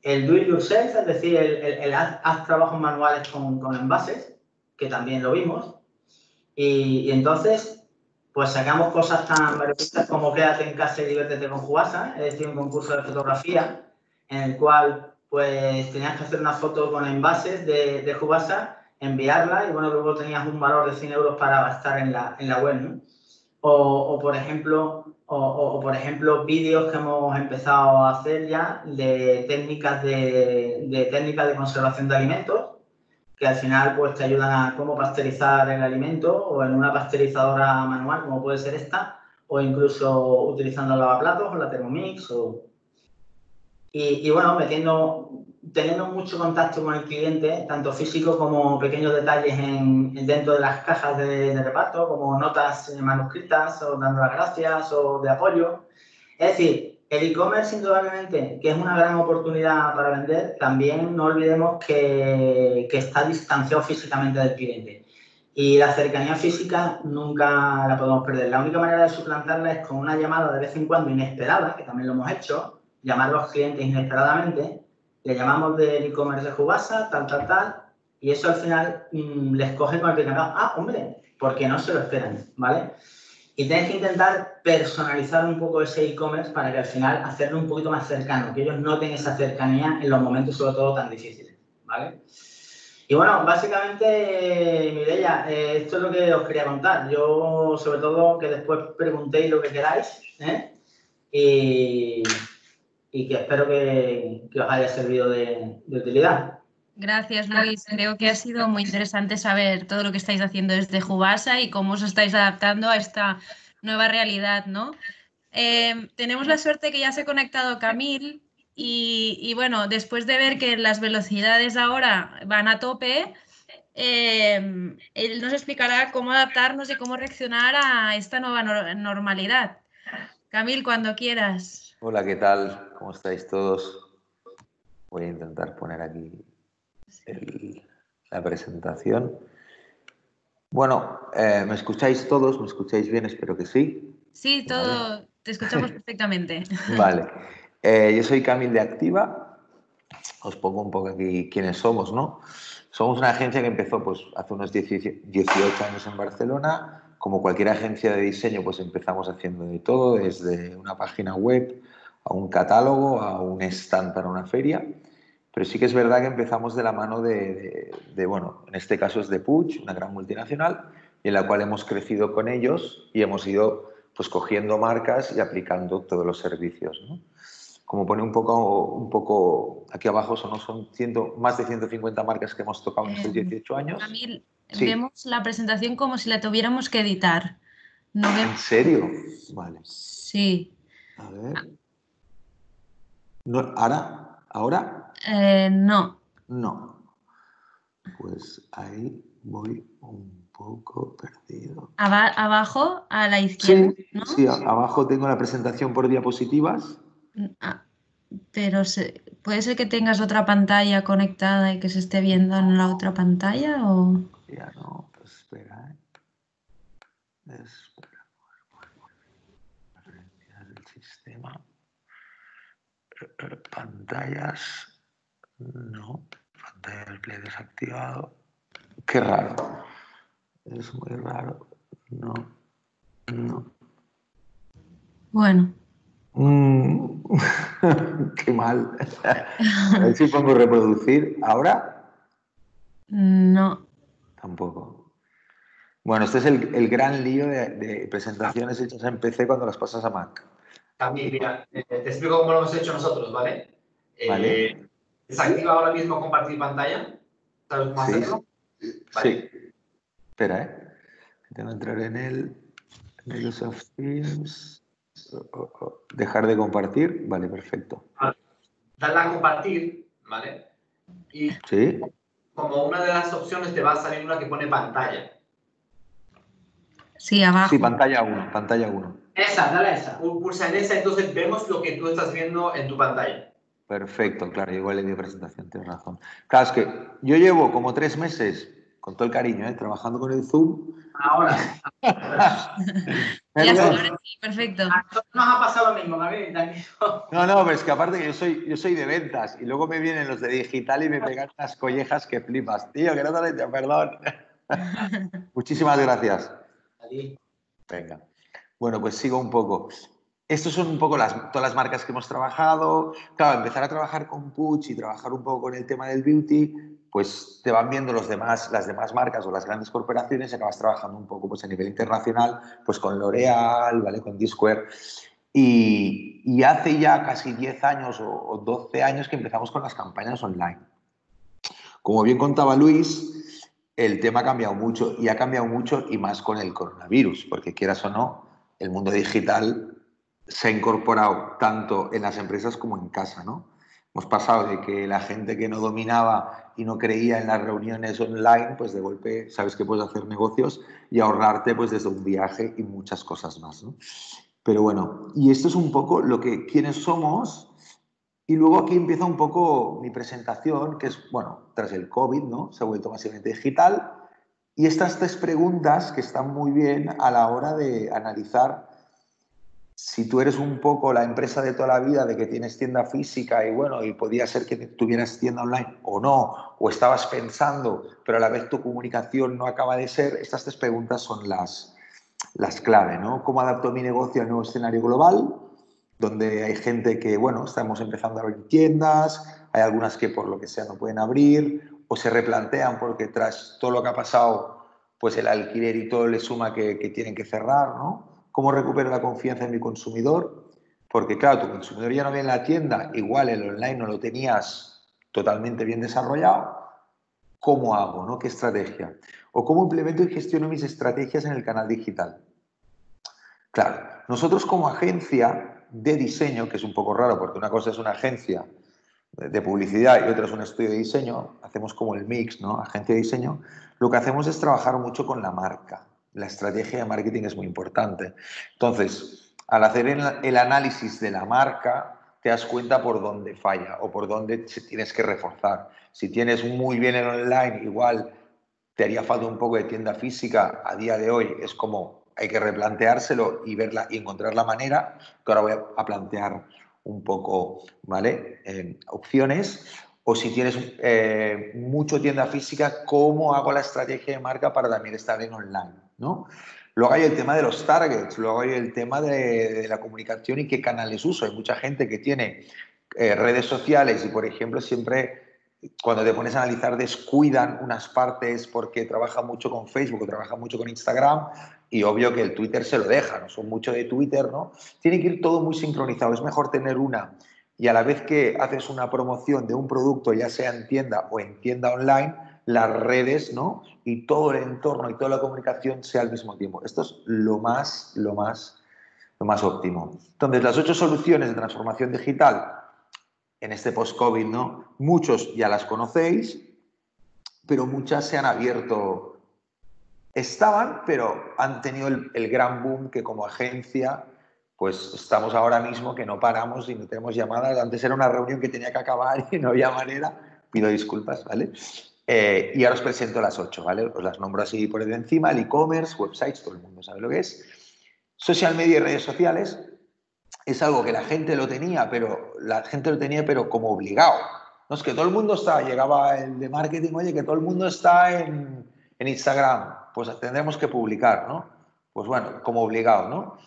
el do it yourself, es decir, el, haz, trabajos manuales con, envases, que también lo vimos. Y, entonces, pues sacamos cosas tan variosas como quédate en casa y diviértete con Jugasa, es decir, un concurso de fotografía en el cual pues tenías que hacer una foto con envases de, de enviarla y bueno, luego tenías un valor de 100 euros para gastar en la, en la web, o, por ejemplo, o, por ejemplo vídeos que hemos empezado a hacer ya de técnicas de, técnicas de conservación de alimentos que al final pues te ayudan a cómo pasteurizar el alimento o en una pasteurizadora manual como puede ser esta o incluso utilizando lavaplatos o la Thermomix o... y, y bueno metiendo teniendo mucho contacto con el cliente, tanto físico como pequeños detalles en, dentro de las cajas de, reparto, como notas manuscritas o dando las gracias o de apoyo. Es decir, el e-commerce indudablemente que es una gran oportunidad para vender, también no olvidemos que, que está distanciado físicamente del cliente. Y la cercanía física nunca la podemos perder. La única manera de suplantarla es con una llamada de vez en cuando inesperada, que también lo hemos hecho, llamar a los clientes inesperadamente le llamamos del e-commerce de Jugasa, tal, tal, tal, y eso al final mm, les coge con el primer ah, hombre, porque no se lo esperan, ¿vale? Y tienes que intentar personalizar un poco ese e-commerce para que al final hacerlo un poquito más cercano, que ellos noten esa cercanía en los momentos sobre todo tan difíciles, ¿vale? Y bueno, básicamente, Mireia, eh, esto es lo que os quería contar. Yo, sobre todo, que después preguntéis lo que queráis, ¿eh? Y, y que espero que, os haya servido de, utilidad. Gracias, Luis. Creo que ha sido muy interesante saber todo lo que estáis haciendo desde Jubasa y cómo os estáis adaptando a esta nueva realidad, ¿no? Eh, tenemos la suerte que ya se ha conectado Camil y, bueno, después de ver que las velocidades ahora van a tope, eh, él nos explicará cómo adaptarnos y cómo reaccionar a esta nueva normalidad. Camil, cuando quieras. Hola, ¿qué tal? ¿Cómo estáis todos? Voy a intentar poner aquí la presentación. Bueno, eh, ¿me escucháis todos? ¿Me escucháis bien? Espero que sí. Sí, todo, te escuchamos perfectamente. Vale. Eh, yo soy Camil de Activa. Os pongo un poco aquí quiénes somos, ¿no? Somos una agencia que empezó pues, hace unos 18 años en Barcelona. Como cualquier agencia de diseño, pues empezamos haciendo de todo, desde una página web a un catálogo, a un stand para una feria. Pero sí que es verdad que empezamos de la mano de, bueno, en este caso es de Puig, una gran multinacional, en la cual hemos crecido con ellos y hemos ido pues cogiendo marcas y aplicando todos los servicios. Como pone un poco, un poco aquí abajo, son, son ciento, más de 150 marcas que hemos tocado en estos 18 em, años. Camil, vemos la presentación como si la tuviéramos que editar. ¿No ¿En serio? Vale. Sí. A ver. No, ¿Ahora? ¿Ahora? Eh, no. No. Pues ahí voy un poco perdido. abajo, a la izquierda. Sí, sí, abajo tengo la presentación por diapositivas. Ah, pero puede ser que tengas otra pantalla conectada y que se esté viendo en la otra pantalla o. Ya no, pues espera. ¿eh? Espera. Referencias del sistema pantallas, no, pantalla del play desactivado. Qué raro. Es muy raro. No, no. Bueno, Mm, qué mal. A ver si pongo reproducir. ¿Ahora? no. Tampoco. Bueno, este es el, el gran lío de, de presentaciones hechas en PC cuando las pasas a Mac. También, mira, eh, te explico cómo lo hemos hecho nosotros, ¿vale? Eh, Vale. Desactiva ahora mismo compartir pantalla. ¿Sabes cómo Sí. hacerlo? Vale. Sí. Espera, ¿eh? Tengo que entrar en el Microsoft Teams. Oh, oh, oh. Dejar de compartir. Vale, perfecto. Dale a compartir, ¿vale? Y Sí. como una de las opciones te va a salir una que pone pantalla. Sí, abajo. Sí, pantalla 1. Pantalla 1. Esa, dale a esa. Pu- Pulsa en esa, entonces vemos lo que tú estás viendo en tu pantalla. Perfecto, claro, igual en mi presentación, tienes razón. Claro, es que yo llevo como tres meses, con todo el cariño, ¿eh? trabajando con el Zoom. Ahora. Perdón. ahora sí, perfecto. A nos ha pasado lo mismo, Gabriel. No, no, pero es que aparte que yo soy, yo soy de ventas y luego me vienen los de digital y me pegan unas collejas que flipas. Tío, que no te lo he dicho, perdón. Muchísimas gracias. Venga. Bueno, pues sigo un poco. Estas son un poco las, todas las marcas que hemos trabajado. Claro, empezar a trabajar con Puig y trabajar un poco con el tema del beauty, pues te van viendo los demás, las demás marcas o las grandes corporaciones y acabas trabajando un poco pues, a nivel internacional, pues con L'Oreal, ¿vale? con Disquare. Y, y hace ya casi 10 años o, o 12 años que empezamos con las campañas online. Como bien contaba Luis, el tema ha cambiado mucho y ha cambiado mucho y más con el coronavirus, porque quieras o no, el mundo digital se ha incorporado tanto en las empresas como en casa, ¿no? Hemos pasado de que la gente que no dominaba y no creía en las reuniones online, pues de golpe sabes que puedes hacer negocios y ahorrarte pues desde un viaje y muchas cosas más, ¿no? Pero bueno, y esto es un poco lo que quiénes somos y luego aquí empieza un poco mi presentación, que es, bueno, tras el COVID, ¿no? Se ha vuelto masivamente digital y estas tres preguntas que están muy bien a la hora de analizar si tú eres un poco la empresa de toda la vida de que tienes tienda física y bueno, y podía ser que tuvieras tienda online o no, o estabas pensando, pero a la vez tu comunicación no acaba de ser, estas tres preguntas son las, las clave, ¿no? ¿Cómo adapto mi negocio al nuevo escenario global? Donde hay gente que, bueno, estamos empezando a abrir tiendas, hay algunas que por lo que sea no pueden abrir, o se replantean porque tras todo lo que ha pasado, pues el alquiler y todo le suma que, tienen que cerrar, ¿no? ¿Cómo recupero la confianza en mi consumidor? Porque claro, tu consumidor ya no viene en la tienda, igual el online no lo tenías totalmente bien desarrollado. ¿Cómo hago? ¿no? ¿Qué estrategia? ¿O cómo implemento y gestiono mis estrategias en el canal digital? Claro, nosotros como agencia de diseño, que es un poco raro porque una cosa es una agencia de publicidad y otra es un estudio de diseño, hacemos como el mix, ¿no? Agencia de diseño, lo que hacemos es trabajar mucho con la marca la estrategia de marketing es muy importante. Entonces, al hacer el, análisis de la marca, te das cuenta por dónde falla o por dónde tienes que reforzar. Si tienes muy bien el online, igual te haría falta un poco de tienda física. A día de hoy es como hay que replanteárselo y verla y encontrar la manera, que ahora voy a plantear un poco, ¿vale? Eh, opciones. O si tienes eh, mucho tienda física, ¿cómo hago la estrategia de marca para también estar en online? ¿no? Luego hay el tema de los targets, luego hay el tema de, la comunicación y qué canales uso. Hay mucha gente que tiene eh, redes sociales y, por ejemplo, siempre cuando te pones a analizar descuidan unas partes porque trabaja mucho con Facebook o trabaja mucho con Instagram y obvio que el Twitter se lo deja, no son mucho de Twitter, ¿no? Tiene que ir todo muy sincronizado, es mejor tener una y a la vez que haces una promoción de un producto, ya sea en tienda o en tienda online, las redes, ¿no? Y todo el entorno y toda la comunicación sea al mismo tiempo. Esto es lo más, lo más, lo más óptimo. Entonces, las ocho soluciones de transformación digital en este post-COVID, ¿no? Muchos ya las conocéis, pero muchas se han abierto. Estaban, pero han tenido el, gran boom que como agencia pues estamos ahora mismo que no paramos y no tenemos llamadas. Antes era una reunión que tenía que acabar y no había manera. Pido disculpas, ¿vale? Eh, y ahora os presento las ocho, ¿vale? Os las nombro así por encima. El e-commerce, websites, todo el mundo sabe lo que es. Social media y redes sociales es algo que la gente lo tenía, pero la gente lo tenía, pero como obligado. No es que todo el mundo está, llegaba el de marketing, oye, que todo el mundo está en, en Instagram, pues tendremos que publicar, ¿no? Pues bueno, como obligado, ¿no?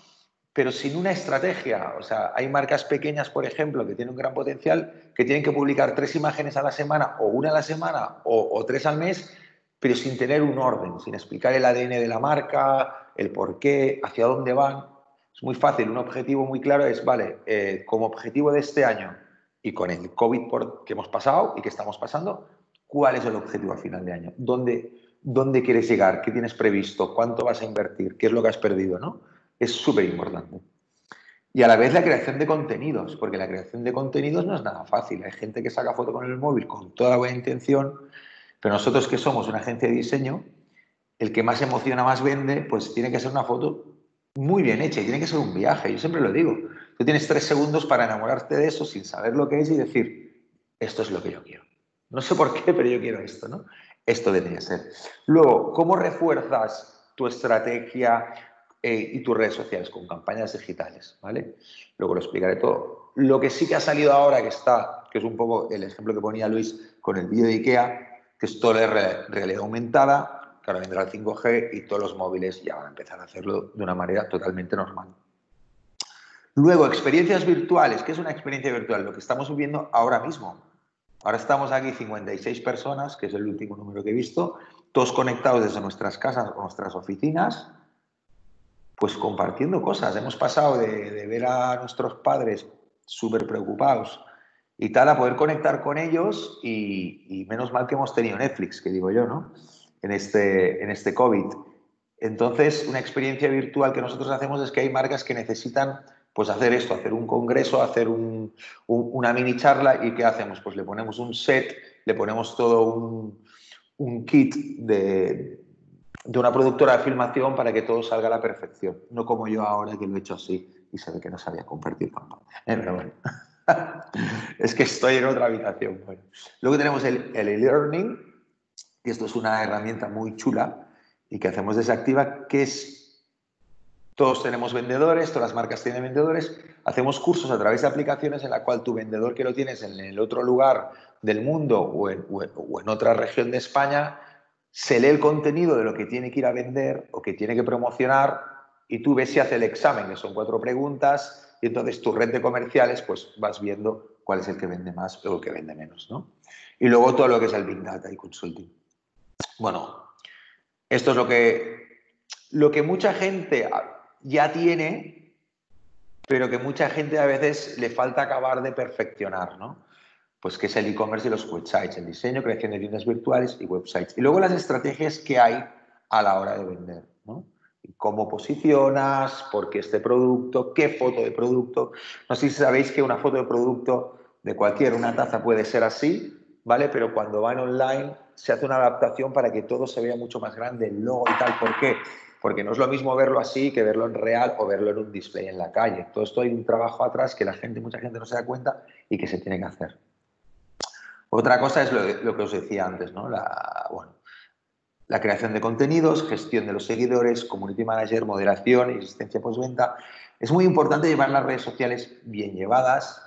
pero sin una estrategia. O sea, hay marcas pequeñas, por ejemplo, que tienen un gran potencial, que tienen que publicar tres imágenes a la semana o una a la semana o, o tres al mes, pero sin tener un orden, sin explicar el ADN de la marca, el por qué, hacia dónde van. Es muy fácil, un objetivo muy claro es, vale, eh, como objetivo de este año y con el COVID por, que hemos pasado y que estamos pasando, ¿cuál es el objetivo a final de año? ¿Dónde, ¿Dónde quieres llegar? ¿Qué tienes previsto? ¿Cuánto vas a invertir? ¿Qué es lo que has perdido? ¿no? Es súper importante. Y a la vez la creación de contenidos, porque la creación de contenidos no es nada fácil. Hay gente que saca foto con el móvil con toda buena intención, pero nosotros que somos una agencia de diseño, el que más emociona, más vende, pues tiene que ser una foto muy bien hecha y tiene que ser un viaje. Yo siempre lo digo. Tú tienes tres segundos para enamorarte de eso sin saber lo que es y decir, esto es lo que yo quiero. No sé por qué, pero yo quiero esto, ¿no? Esto debería ser. Luego, ¿cómo refuerzas tu estrategia eh, y tus redes sociales con campañas digitales? ¿Vale? Luego lo explicaré todo. Lo que sí que ha salido ahora, que está, que es un poco el ejemplo que ponía Luis con el vídeo de IKEA, que es toda la realidad aumentada, que ahora vendrá el 5G y todos los móviles ya van a empezar a hacerlo de una manera totalmente normal. Luego, experiencias virtuales. ¿Qué es una experiencia virtual? Lo que estamos viviendo ahora mismo. Ahora estamos aquí 56 personas, que es el último número que he visto, todos conectados desde nuestras casas o nuestras oficinas, pues compartiendo cosas. Hemos pasado de, ver a nuestros padres súper preocupados y tal a poder conectar con ellos y, y menos mal que hemos tenido Netflix, que digo yo, ¿no? en este, en este COVID. Entonces, una experiencia virtual que nosotros hacemos es que hay marcas que necesitan pues hacer esto, hacer un congreso, hacer una mini charla y ¿qué hacemos? Pues le ponemos un set, le ponemos todo un, kit de, de, una productora de filmación para que todo salga a la perfección. No como yo ahora que lo he hecho así y se ve que no sabía compartir tampoco. Eh, pero bueno. es que estoy en otra habitación. Luego tenemos el e-learning, y esto es una herramienta muy chula y que hacemos desactiva, que es, todos tenemos vendedores, todas las marcas tienen vendedores, hacemos cursos a través de aplicaciones en la cual tu vendedor que lo tienes en el otro lugar del mundo o en, otra región de España, se lee el contenido de lo que tiene que ir a vender o que tiene que promocionar y tú ves si hace el examen, que son cuatro preguntas, y entonces tu red de comerciales pues vas viendo cuál es el que vende más o el que vende menos. ¿no? Y luego todo lo que es el Big Data y Consulting. Bueno, esto es lo que, lo que mucha gente ya tiene, pero que mucha gente a veces le falta acabar de perfeccionar, ¿no? Pues que es el e-commerce y los websites, el diseño, creación de tiendas virtuales y websites. Y luego las estrategias que hay a la hora de vender, ¿no? cómo posicionas, por qué este producto, qué foto de producto. No sé si sabéis que una foto de producto de cualquier, una taza puede ser así, ¿vale? Pero cuando van online se hace una adaptación para que todo se vea mucho más grande, el logo y tal. ¿Por qué? Porque no es lo mismo verlo así que verlo en real o verlo en un display en la calle. Todo esto hay un trabajo atrás que la gente, mucha gente no se da cuenta y que se tiene que hacer. Otra cosa es lo, que os decía antes, ¿no? La, bueno, la creación de contenidos, gestión de los seguidores, community manager, moderación y asistencia postventa. Es muy importante llevar las redes sociales bien llevadas.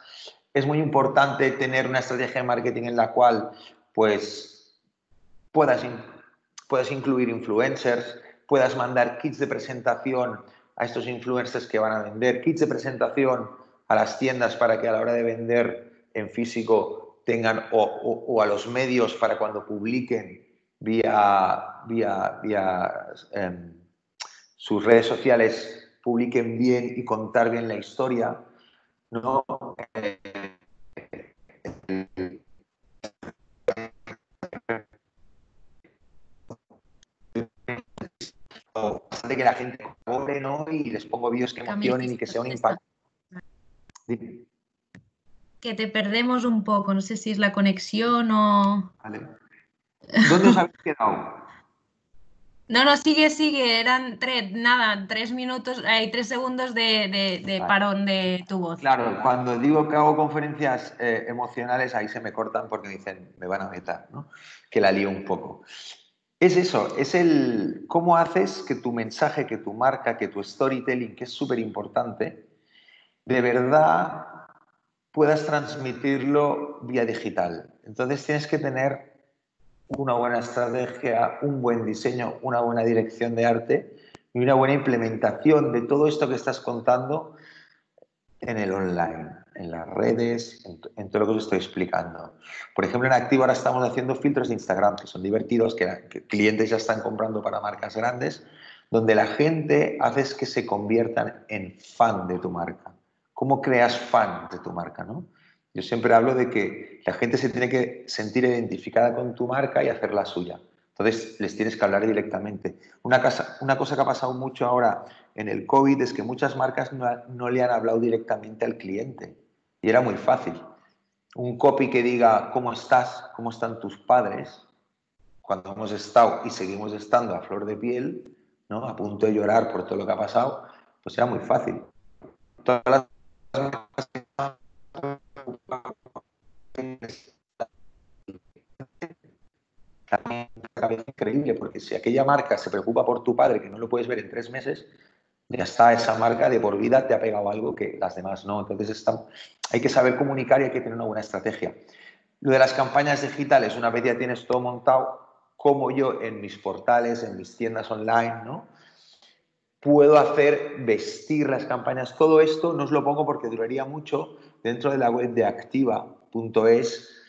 Es muy importante tener una estrategia de marketing en la cual pues puedas, puedas incluir influencers, puedas mandar kits de presentación a estos influencers que van a vender, kits de presentación a las tiendas para que a la hora de vender en físico tengan, o, a los medios para cuando publiquen vía, vía, vía em, sus redes sociales, publiquen bien y contar bien la historia. ¿no? Eh, de que la gente cobre, ¿no? Y les pongo vídeos que emocionen y que sea un impacto. Que te perdemos un poco, no sé si es la conexión o... Vale. ¿Dónde os habéis quedado? No, no, sigue, sigue. Eran tres, nada, tres minutos, hay tres segundos de, parón de tu voz. Claro, cuando digo que hago conferencias eh, emocionales, ahí se me cortan porque dicen, me van a meter, ¿no? Que la lío un poco. Es eso, es el cómo haces que tu mensaje, que tu marca, que tu storytelling, que es súper importante, de verdad puedas transmitirlo vía digital. Entonces tienes que tener una buena estrategia, un buen diseño, una buena dirección de arte y una buena implementación de todo esto que estás contando en el online, en las redes, en, todo lo que os estoy explicando. Por ejemplo, en Activo ahora estamos haciendo filtros de Instagram que son divertidos, que, clientes ya están comprando para marcas grandes, donde la gente haces que se conviertan en fan de tu marca. ¿Cómo creas fan de tu marca? ¿no? Yo siempre hablo de que la gente se tiene que sentir identificada con tu marca y hacer la suya. Entonces, les tienes que hablar directamente. Una, una cosa que ha pasado mucho ahora en el COVID es que muchas marcas no, no, le han hablado directamente al cliente. Y era muy fácil. Un copy que diga, ¿cómo estás? ¿Cómo están tus padres? Cuando hemos estado y seguimos estando a flor de piel, ¿no? a punto de llorar por todo lo que ha pasado, pues era muy fácil. Todas las increíble, porque si aquella marca se preocupa por tu padre, que no lo puedes ver en tres meses, ya está, esa marca de por vida te ha pegado algo que las demás no. Entonces hay que saber comunicar y hay que tener una buena estrategia. Lo de las campañas digitales, una vez ya tienes todo montado, como yo en mis portales, en mis tiendas online, ¿no? Puedo hacer vestir las campañas. Todo esto no os lo pongo porque duraría mucho dentro de la web de activa.es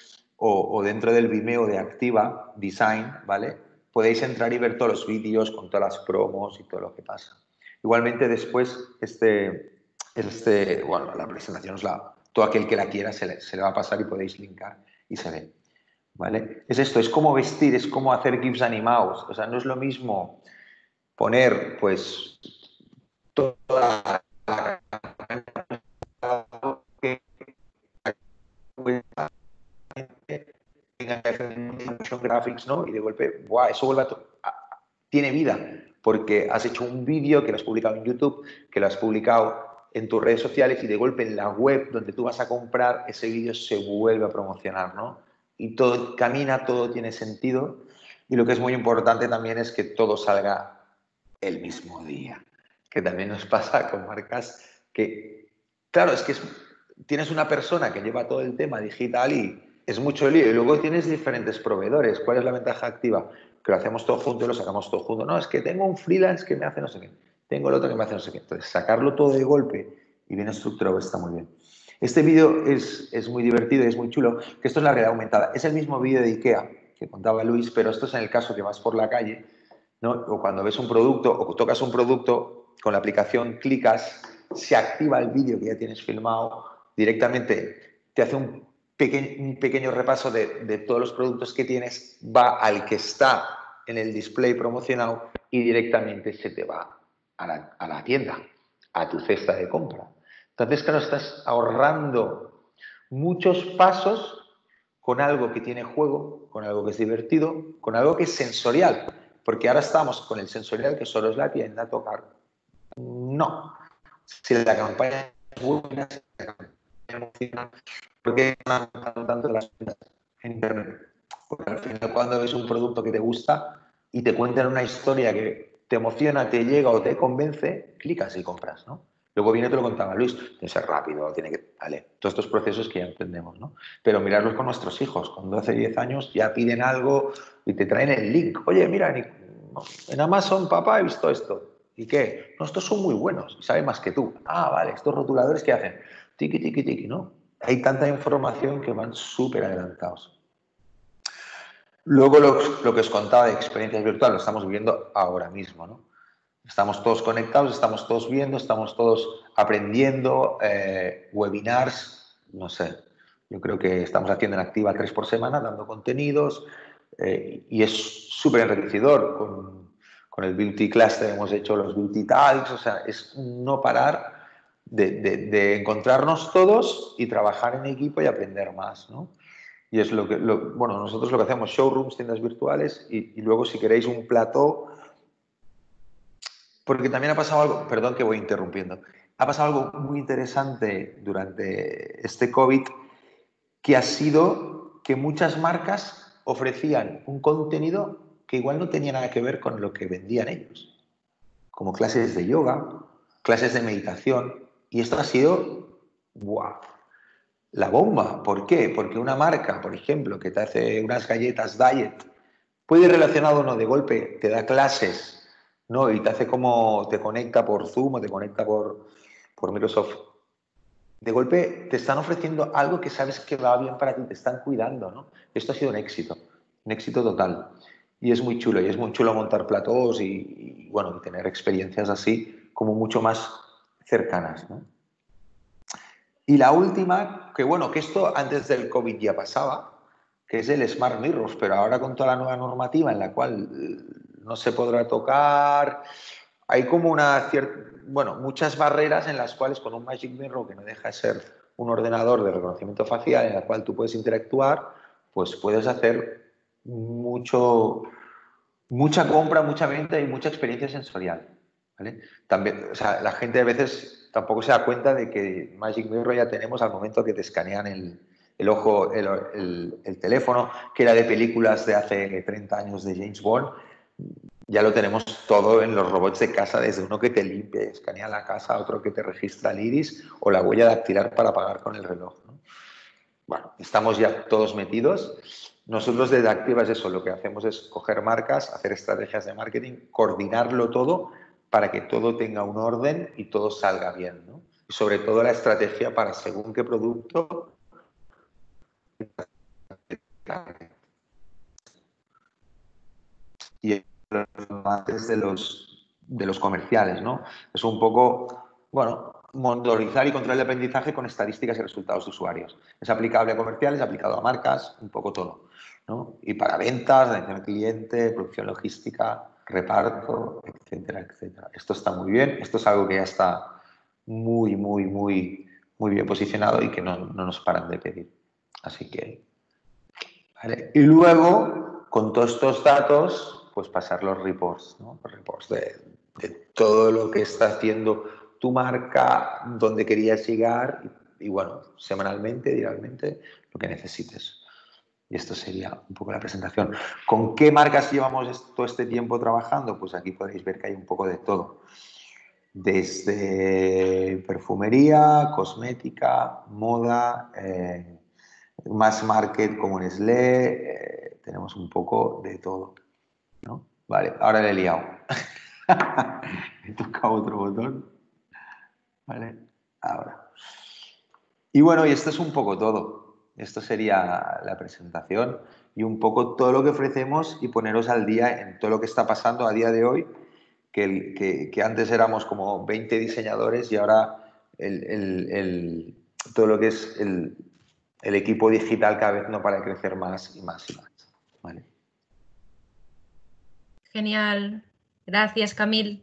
o, dentro del Vimeo de Activa Design, ¿vale? Podéis entrar y ver todos los vídeos con todas las promos y todo lo que pasa. Igualmente después, este, este, bueno, la presentación es la, todo aquel que la quiera se le, se le va a pasar y podéis linkar y se ve. ¿Vale? Es esto, es como vestir, es como hacer GIFs animados. O sea, no es lo mismo poner, pues, toda la graphics, ¿no? Y de golpe, ¡buah! Eso vuelve a, tiene vida, porque has hecho un vídeo que lo has publicado en YouTube, que lo has publicado en tus redes sociales y de golpe en la web donde tú vas a comprar, ese vídeo se vuelve a promocionar, ¿no? Y todo camina, todo tiene sentido. Y lo que es muy importante también es que todo salga el mismo día, que también nos pasa con marcas que, claro, es que tienes una persona que lleva todo el tema digital y es mucho lío. Y luego tienes diferentes proveedores. ¿Cuál es la ventaja activa? Que lo hacemos todo junto y lo sacamos todo junto. No, es que tengo un freelance que me hace no sé qué. Tengo el otro que me hace no sé qué. Entonces, sacarlo todo de golpe y bien estructurado está muy bien. Este vídeo es, es muy divertido y es muy chulo, que esto es la realidad aumentada. Es el mismo vídeo de IKEA que contaba Luis, pero esto es en el caso que vas por la calle, ¿no? o cuando ves un producto o tocas un producto, con la aplicación clicas, se activa el vídeo que ya tienes filmado, directamente te hace un un pequeño repaso de, todos los productos que tienes, va al que está en el display promocionado y directamente se te va a la, tienda, a tu cesta de compra. Entonces, claro, estás ahorrando muchos pasos con algo que tiene juego, con algo que es divertido, con algo que es sensorial. Porque ahora estamos con el sensorial que solo es la tienda, tocar. No. Si la campaña es buena, si la campaña ¿Por qué tanto las en Internet? Porque al final cuando ves un producto que te gusta y te cuentan una historia que te emociona, te llega o te convence, clicas y compras, ¿no? Luego viene, te lo contaba Luis, tiene que ser rápido, tiene que, vale, todos estos procesos que ya entendemos, ¿no? Pero mirarlos con nuestros hijos, con 12, 10 años ya piden algo y te traen el link. Oye, mira, en Amazon, papá, he visto esto. ¿Y qué? No, estos son muy buenos, saben más que tú. Ah, vale, estos rotuladores que hacen, tiki, tiki, tiki, ¿no? Hay tanta información que van súper adelantados. Luego lo, que os contaba de experiencias virtuales lo estamos viviendo ahora mismo. ¿no? Estamos todos conectados, estamos todos viendo, estamos todos aprendiendo, eh, webinars, no sé. Yo creo que estamos haciendo en Activa tres por semana, dando contenidos eh, y es súper enriquecedor. Con, con el Beauty Cluster hemos hecho los Beauty Talks, o sea, es no parar de, encontrarnos todos y trabajar en equipo y aprender más, ¿no? Y es lo que, bueno, nosotros lo que hacemos, showrooms, tiendas virtuales y, luego si queréis un plató, porque también ha pasado algo, perdón que voy interrumpiendo, ha pasado algo muy interesante durante este COVID, que ha sido que muchas marcas ofrecían un contenido que igual no tenía nada que ver con lo que vendían ellos, como clases de yoga, clases de meditación, y esto ha sido la bomba. ¿Por qué? Porque una marca, por ejemplo, que te hace unas galletas diet, puede ir relacionado o no de golpe, te da clases ¿no? Y te hace como, te conecta por Zoom o te conecta por, por Microsoft. De golpe te están ofreciendo algo que sabes que va bien para ti, te están cuidando, ¿no? Esto ha sido un éxito, un éxito total. Y es muy chulo, y es muy chulo montar platós y, y bueno, y tener experiencias así como mucho más cercanas. Y la última, que bueno, que esto antes del COVID ya pasaba, que es el Smart Mirrors, pero ahora con toda la nueva normativa en la cual eh, no se podrá tocar, hay como una cierta, bueno, muchas barreras en las cuales con un Magic Mirror, que no deja de ser un ordenador de reconocimiento facial en el cual tú puedes interactuar, pues puedes hacer mucho, mucha compra, mucha venta y mucha experiencia sensorial. También, o sea, la gente a veces tampoco se da cuenta de que Magic Mirror ya tenemos al momento que te escanean el, el ojo, el, el, teléfono, que era de películas de hace 30 años de James Bond. Ya lo tenemos todo en los robots de casa, desde uno que te limpia, escanea la casa, otro que te registra el iris o la huella dactilar para pagar con el reloj. ¿no? Bueno, estamos ya todos metidos. Nosotros desde Activa es eso, lo que hacemos es coger marcas, hacer estrategias de marketing, coordinarlo todo para que todo tenga un orden y todo salga bien. ¿no? Y sobre todo la estrategia para según qué producto. Y antes de los, de los comerciales, ¿no? Es un poco, bueno, monitorizar y controlar el aprendizaje con estadísticas y resultados de usuarios. Es aplicable a comerciales, aplicado a marcas, un poco todo. ¿no? Y para ventas, atención al cliente, producción logística, reparto, etcétera, etcétera. Esto está muy bien, esto es algo que ya está muy, muy, muy, muy bien posicionado y que no, no nos paran de pedir. Así que, ¿vale? Y luego, con todos estos datos, pues pasar los reports, ¿no? Los reports de, todo lo que está haciendo tu marca, dónde querías llegar y, y bueno, semanalmente, diariamente, lo que necesites. Y esto sería un poco la presentación. ¿Con qué marcas llevamos todo este tiempo trabajando? Pues aquí podéis ver que hay un poco de todo. Desde perfumería, cosmética, moda, eh, mass market como Nestlé, eh, tenemos un poco de todo. ¿no? Vale, ahora le he liado. he tocado otro botón. Vale, ahora. Y bueno, y esto es un poco todo. Esto sería la presentación y un poco todo lo que ofrecemos y poneros al día en todo lo que está pasando a día de hoy, que, que, antes éramos como 20 diseñadores y ahora el, el, todo lo que es el, equipo digital cada vez no para crecer más y más y más. Genial. Gracias, Camil.